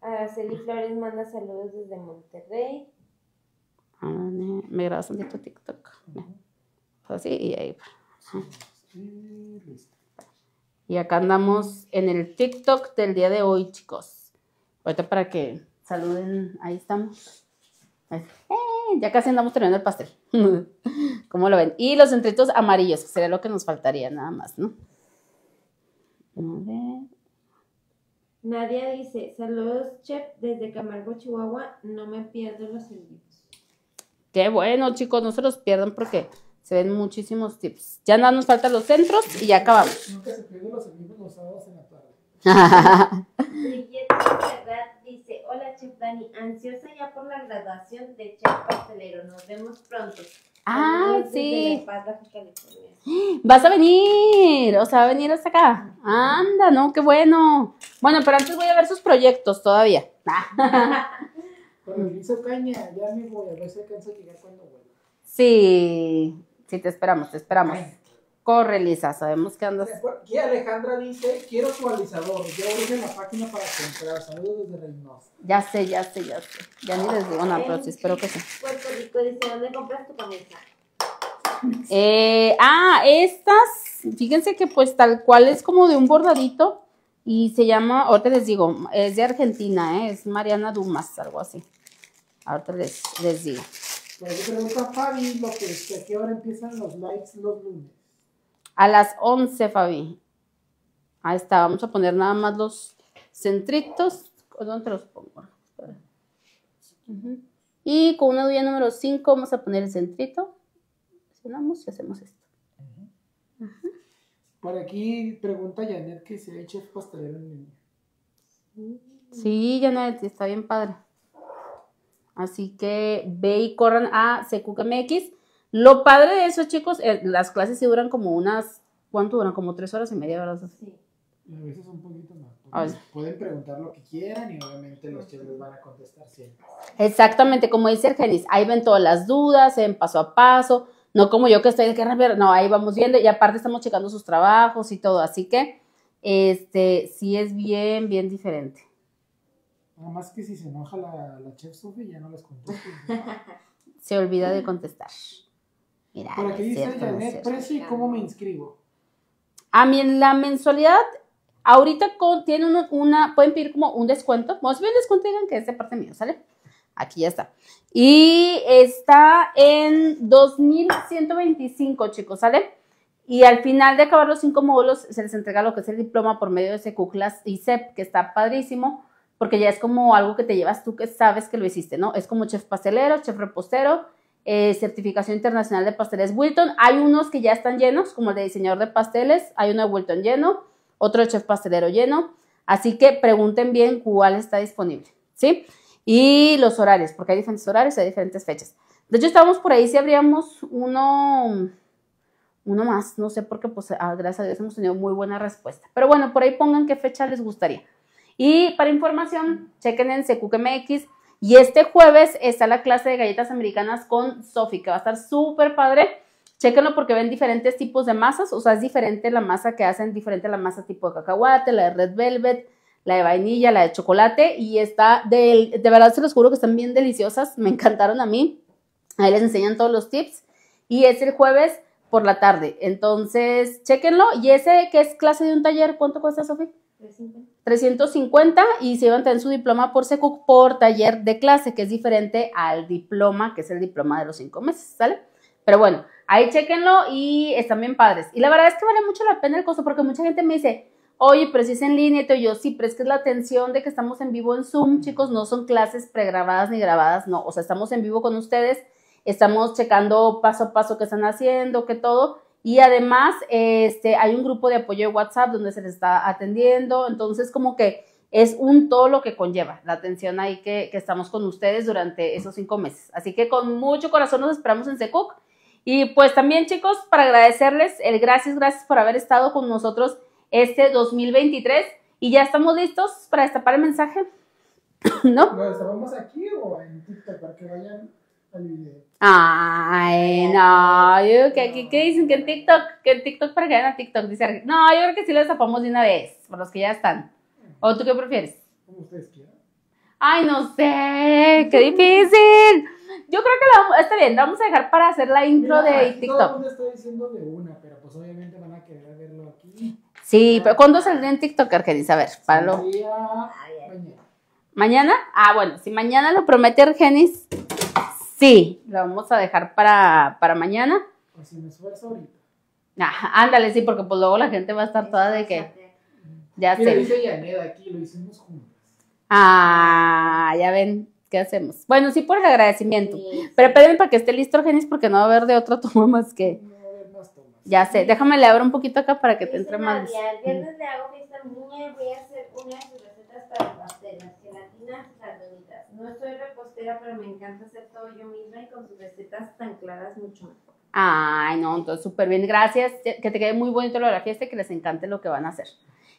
S3: Araceli Flores manda saludos desde Monterrey.
S1: Ah, me grabas un TikTok, TikTok. Así y ahí. va.
S2: Y listo.
S1: Y acá andamos en el TikTok del día de hoy, chicos. Ahorita para que saluden, ahí estamos. Ahí. ¡Eh! ya casi andamos terminando el pastel. (laughs) ¿Cómo lo ven? Y los centritos amarillos, que sería lo que nos faltaría nada más, ¿no? A ver.
S3: Nadia dice, saludos chef desde Camargo, Chihuahua. No me pierdo los envíos.
S1: Qué bueno, chicos, no se los pierdan porque se ven muchísimos tips. Ya nada nos faltan los centros y ya acabamos.
S2: Nunca se pierden los amigos los sábados en la tarde.
S3: Serrat dice, hola chef Dani, ansiosa ya por la graduación de chef pastelero. Nos vemos pronto.
S1: ah,
S3: Saludos
S1: sí.
S3: Paz.
S1: Vas a venir, o sea, va a venir hasta acá. Anda, no, qué bueno. Bueno, pero antes voy a ver sus proyectos todavía.
S2: Le hizo caña, ya me voy, a ver si alcanzo a llegar cuando vuelva.
S1: Sí, sí, te esperamos, te esperamos.
S2: Ay.
S1: Corre, Lisa, sabemos que andas.
S2: Aquí Alejandra dice, quiero su alisador. Yo abrí la página para comprar. Saludos desde Reynosa.
S1: Ya sé, ya sé, ya sé. Ya ni les digo nada, pero sí, espero que sí.
S3: Puerto Rico dice, ¿dónde compras tu camisa?
S1: Eh, ah, estas fíjense que pues tal cual es como de un bordadito y se llama, ahorita les digo, es de Argentina, ¿eh? es Mariana Dumas, algo así. Ahorita les, les digo.
S2: Por aquí pregunta Fabi López, que a qué hora empiezan los likes los lunes.
S1: A las 11, Fabi. Ahí está, vamos a poner nada más los centritos. ¿Dónde te los pongo? Y con una duya número 5 vamos a poner el centrito. Presionamos y hacemos esto.
S2: Por aquí pregunta Janet que si hay chef pastelero en línea.
S1: Sí, Janet, está bien padre. Así que ve y corran a CQMX. Lo padre de eso, chicos, eh, las clases sí duran como unas, ¿cuánto duran? Como tres horas y media, ¿verdad?
S3: Sí.
S2: Y a veces un poquito más.
S1: A ver.
S2: Pueden preguntar lo que quieran y obviamente los chefs les van a contestar siempre.
S1: Exactamente, como dice Argenis, ahí ven todas las dudas, en paso a paso, no como yo que estoy de que rápido, no, ahí vamos viendo y aparte estamos checando sus trabajos y todo, así que este sí es bien, bien diferente.
S2: Nada más que si se enoja la, la chef Sophie ya no les contesto. (laughs)
S1: Se olvida de contestar. Mira,
S2: aquí
S1: es
S2: dice Janet, precio y cómo me inscribo.
S1: A mí en la mensualidad, ahorita con, tiene uno- una, pueden pedir como un descuento. Vamos a ver el descuento, digan que es de parte mía, ¿sale? Aquí ya está. Y está en 2.125, chicos, ¿sale? Y al final de acabar los cinco módulos, se les entrega lo que es el diploma por medio de Secuclas y CEP, que está padrísimo, porque ya es como algo que te llevas tú que sabes que lo hiciste, ¿no? Es como chef pastelero, chef repostero, eh, certificación internacional de pasteles Wilton. Hay unos que ya están llenos, como el de diseñador de pasteles, hay uno de Wilton lleno, otro de chef pastelero lleno. Así que pregunten bien cuál está disponible, ¿sí? Y los horarios, porque hay diferentes horarios, hay diferentes fechas. De hecho, estábamos por ahí si abríamos uno, uno más, no sé por qué, pues ah, gracias a Dios hemos tenido muy buena respuesta. Pero bueno, por ahí pongan qué fecha les gustaría. Y para información, chequen en SecuCMX. Y este jueves está la clase de galletas americanas con Sofi, que va a estar súper padre. Chéquenlo porque ven diferentes tipos de masas, o sea, es diferente la masa que hacen, diferente la masa tipo de cacahuate, la de red velvet, la de vainilla, la de chocolate, y está, de, de verdad se los juro que están bien deliciosas, me encantaron a mí. Ahí les enseñan todos los tips. Y es el jueves por la tarde. Entonces, chéquenlo. Y ese que es clase de un taller, ¿cuánto cuesta, Sofi?
S3: 350.
S1: 350 y se iban a tener su diploma por SECUC por taller de clase, que es diferente al diploma, que es el diploma de los cinco meses, ¿sale? Pero bueno, ahí chequenlo y están bien padres. Y la verdad es que vale mucho la pena el costo porque mucha gente me dice, oye, pero si es en línea y yo sí, pero es que es la atención de que estamos en vivo en Zoom, chicos, no son clases pregrabadas ni grabadas, no, o sea, estamos en vivo con ustedes, estamos checando paso a paso qué están haciendo, qué todo. Y además, este, hay un grupo de apoyo de WhatsApp donde se les está atendiendo. Entonces, como que es un todo lo que conlleva la atención ahí que, estamos con ustedes durante esos cinco meses. Así que con mucho corazón nos esperamos en Secuc. Y pues también, chicos, para agradecerles el gracias, gracias por haber estado con nosotros este 2023. Y ya estamos listos para destapar el mensaje. (coughs) ¿No?
S2: ¿Lo estábamos aquí o en TikTok para que vayan?
S1: Ay, no, yo creo que aquí, ¿qué dicen? Que en TikTok, que en TikTok para que vayan a TikTok, dice No, yo creo que sí lo destapamos de una vez, por los que ya están. ¿O tú qué prefieres?
S2: Como ustedes quieran.
S1: Ay, no sé, qué difícil. Yo creo que la vamos, está bien, la vamos a dejar para hacer la intro
S2: Mira,
S1: de
S2: aquí Todo el
S1: TikTok.
S2: mundo está diciendo de una, pero pues obviamente van a querer verlo aquí.
S1: Sí, pero ¿cuándo saldría en TikTok, Argenis? A ver, para lo...
S2: Mañana.
S1: ¿Mañana? Ah, bueno, si mañana lo promete Argenis, sí, lo vamos a dejar para, para mañana.
S2: O si me esfuerzo ahorita.
S1: Ah, ándale, sí, porque pues luego la gente va a estar toda de que, ya
S2: Mira,
S1: sé.
S2: dice Janet aquí, lo hicimos juntos.
S1: Ah, ya ven, ¿qué hacemos? Bueno, sí por el agradecimiento.
S3: Sí,
S1: Pero espérenme para que esté listo, Genis, porque no va a haber de otra toma más que.
S2: No va a haber más tomas.
S1: Ya sé, déjame le abro un poquito acá para que te entre más.
S3: El viernes le hago fiesta a mi niña y voy a hacer una de sus recetas para el pastel, las gelatinas sardonitas. No soy repostera, pero me encanta hacer todo yo misma y con sus recetas tan claras mucho mejor.
S1: Ay, no, entonces súper bien, gracias. Que te quede muy bonito lo de la fiesta y que les encante lo que van a hacer.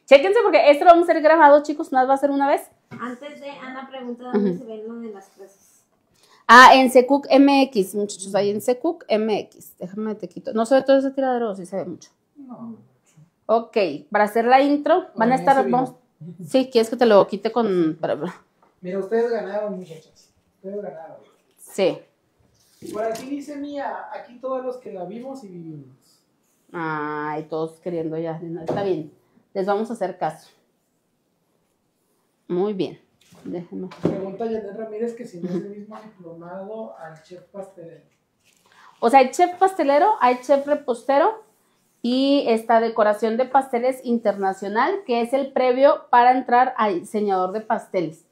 S1: Chéquense porque esto lo vamos a hacer grabado, chicos, nada va a ser una vez.
S3: Antes de, Ana pregunta dónde se ven lo de las clases.
S1: Ah, en Secuc MX, muchachos, ahí en Secuc MX. Déjame te quito. No se ve todo ese tiradero, sí se ve mucho.
S2: No.
S1: Ok, para hacer la intro, van a estar. Vamos, sí, quieres que te lo quite con. para-
S2: Mira, ustedes ganaron, muchachas. Ustedes ganaron.
S1: Sí.
S2: Por aquí dice Mía, aquí todos los que la vimos y vivimos.
S1: Ay, todos queriendo ya. Está bien. Les vamos a hacer caso. Muy bien. Déjenme.
S2: Pregunta Janet Ramírez que si no es el mismo diplomado al chef pastelero.
S1: O sea, hay chef pastelero, hay chef repostero y esta decoración de pasteles internacional, que es el previo para entrar a diseñador de pasteles.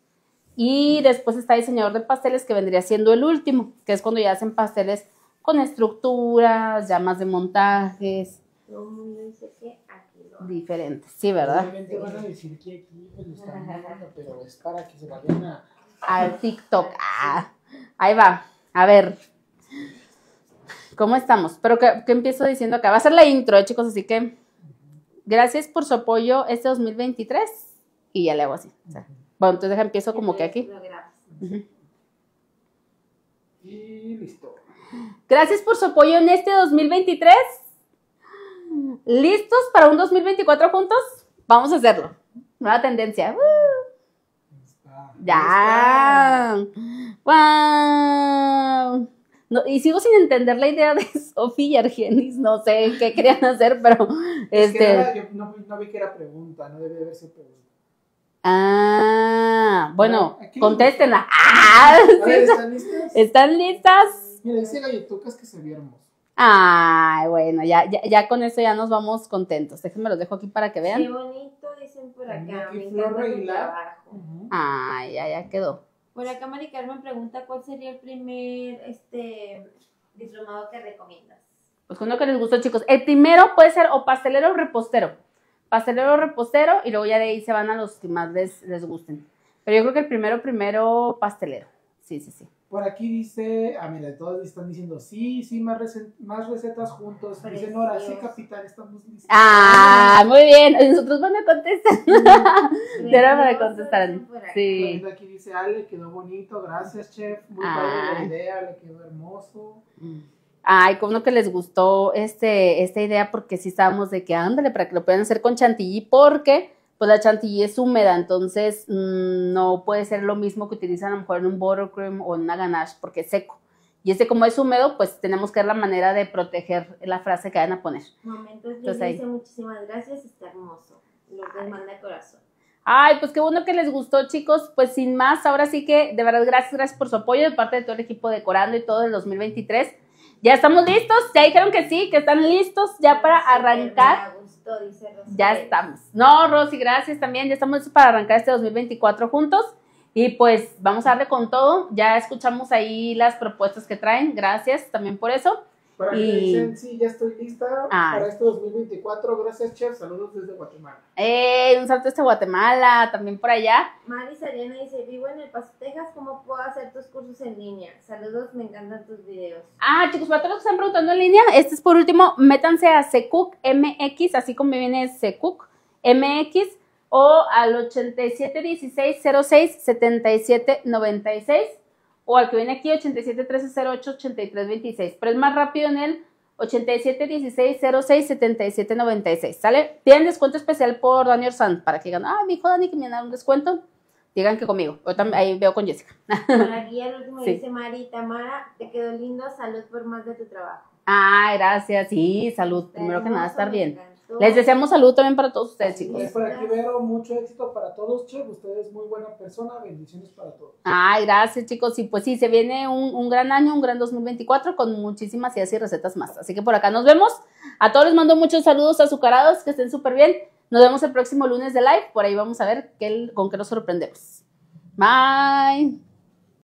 S1: Y después está diseñador de pasteles, que vendría siendo el último, que es cuando ya hacen pasteles con estructuras, llamas de montajes
S3: Todo el mundo dice que aquí lo
S1: diferentes. Sí, ¿verdad?
S2: Obviamente van a decir que aquí pues, están viendo, pero es para que se vayan a.
S1: Al TikTok. Ah, ahí va. A ver. ¿Cómo estamos? Pero que, que empiezo diciendo acá. Va a ser la intro, eh, chicos, así que gracias por su apoyo este 2023. Y ya le hago así. O sea, bueno, entonces deja, empiezo como que aquí.
S2: Y listo.
S1: Gracias por su apoyo en este 2023. ¿Listos para un 2024 juntos? Vamos a hacerlo. Nueva tendencia. Uh,
S2: Está.
S1: ya. ¡Wow! No, y sigo sin entender la idea de (laughs) Sofi y Argenis. No sé qué querían hacer, pero
S2: Es que
S1: este.
S2: era- yo no, no vi que era pregunta, no debe haber sido pregunta.
S1: Ah, bueno,
S2: Aquí-
S1: contéstenla. ¡Ah!
S2: Ver, ¿están listas?
S1: ¿Están listas?
S2: Mira, dice Galletucas que se vio hermoso.
S1: Ay, bueno, ya, ya, ya con eso ya nos vamos contentos. Déjenme los dejo aquí para que
S3: Qué
S1: vean.
S3: bonito, dicen por acá. Me
S2: Flor
S3: encanta tu trabajo.
S1: Ay, ya, ya quedó.
S3: Por acá Mari Carmen pregunta cuál sería el primer este diplomado que recomiendas.
S1: Pues uno que les gustó, chicos. El primero puede ser o pastelero o repostero. Pastelero o repostero y luego ya de ahí se van a los que más les, les gusten. Pero yo creo que el primero, primero, pastelero. Sí, sí, sí.
S2: Por aquí dice, ah, mira, todos están diciendo, sí, sí, más, rece- más recetas juntos. Dice Nora, sí, capitán, estamos listos.
S1: Ah, muy bien. Y (laughs) Nosotros van a contestar. Era para
S3: Precioso,
S1: contestar.
S3: dicen por acá.
S1: Sí.
S2: Por aquí dice, Ale, quedó bonito, gracias, chef. Muy padre la idea, le quedó hermoso.
S1: Ay, como que les gustó este, esta idea porque sí estábamos de que ándale para que lo puedan hacer con chantilly porque pues la chantilly es húmeda, entonces mm, no puede ser lo mismo que utilizan a lo mejor en un buttercream o en una ganache porque es seco. Y este como es húmedo, pues tenemos que ver la manera de proteger la frase que vayan a poner.
S3: Momentos
S1: Entonces,
S3: dice muchísimas gracias, está hermoso. Los manda corazón.
S1: Ay, pues qué bueno que les gustó, chicos. Pues sin más, ahora sí que de verdad gracias, gracias por su apoyo de parte de todo el equipo decorando y todo el 2023. Ya estamos listos, ya dijeron que sí, que están listos ya para arrancar. Ya estamos. No, Rosy, gracias también. Ya estamos listos para arrancar este 2024 juntos. Y pues vamos a darle con todo. Ya escuchamos ahí las propuestas que traen. Gracias también por eso.
S2: Aquí
S1: Y-
S2: dicen, sí, ya estoy lista
S1: Ay.
S2: para este 2024. Gracias, chef. Saludos desde Guatemala.
S1: ¡Ey! Un salto desde Guatemala, también por allá.
S3: Mari Sariana dice, vivo en El Paso, Texas, ¿cómo puedo hacer tus cursos en línea? Saludos, me encantan tus videos.
S1: Ah, chicos, para todos los que están preguntando en línea, este es por último, métanse a Secook MX, así como viene Secook MX, o al 8716067796, o al que viene aquí 8713088326, pero es más rápido en el 8716067796, ¿sale? Tienen descuento especial por Daniel San, para que digan, ah, mi hijo Dani que me da un descuento, digan que conmigo, yo también, ahí veo con Jessica.
S3: Por aquí el último (laughs)
S1: Sí.
S3: dice Mari, Tamara, te quedó lindo, salud por más de tu trabajo.
S1: Ah, gracias, sí, salud, primero que nada, estar bien. Les deseamos salud también para todos ustedes, chicos.
S2: por aquí Vero, mucho éxito para todos, chef. Usted es muy buena persona. Bendiciones para todos.
S1: Ay, gracias, chicos. Y pues sí, se viene un, un gran año, un gran 2024 con muchísimas ideas y recetas más. Así que por acá nos vemos. A todos les mando muchos saludos azucarados, que estén súper bien. Nos vemos el próximo lunes de live. Por ahí vamos a ver qué, con qué nos sorprendemos. Bye.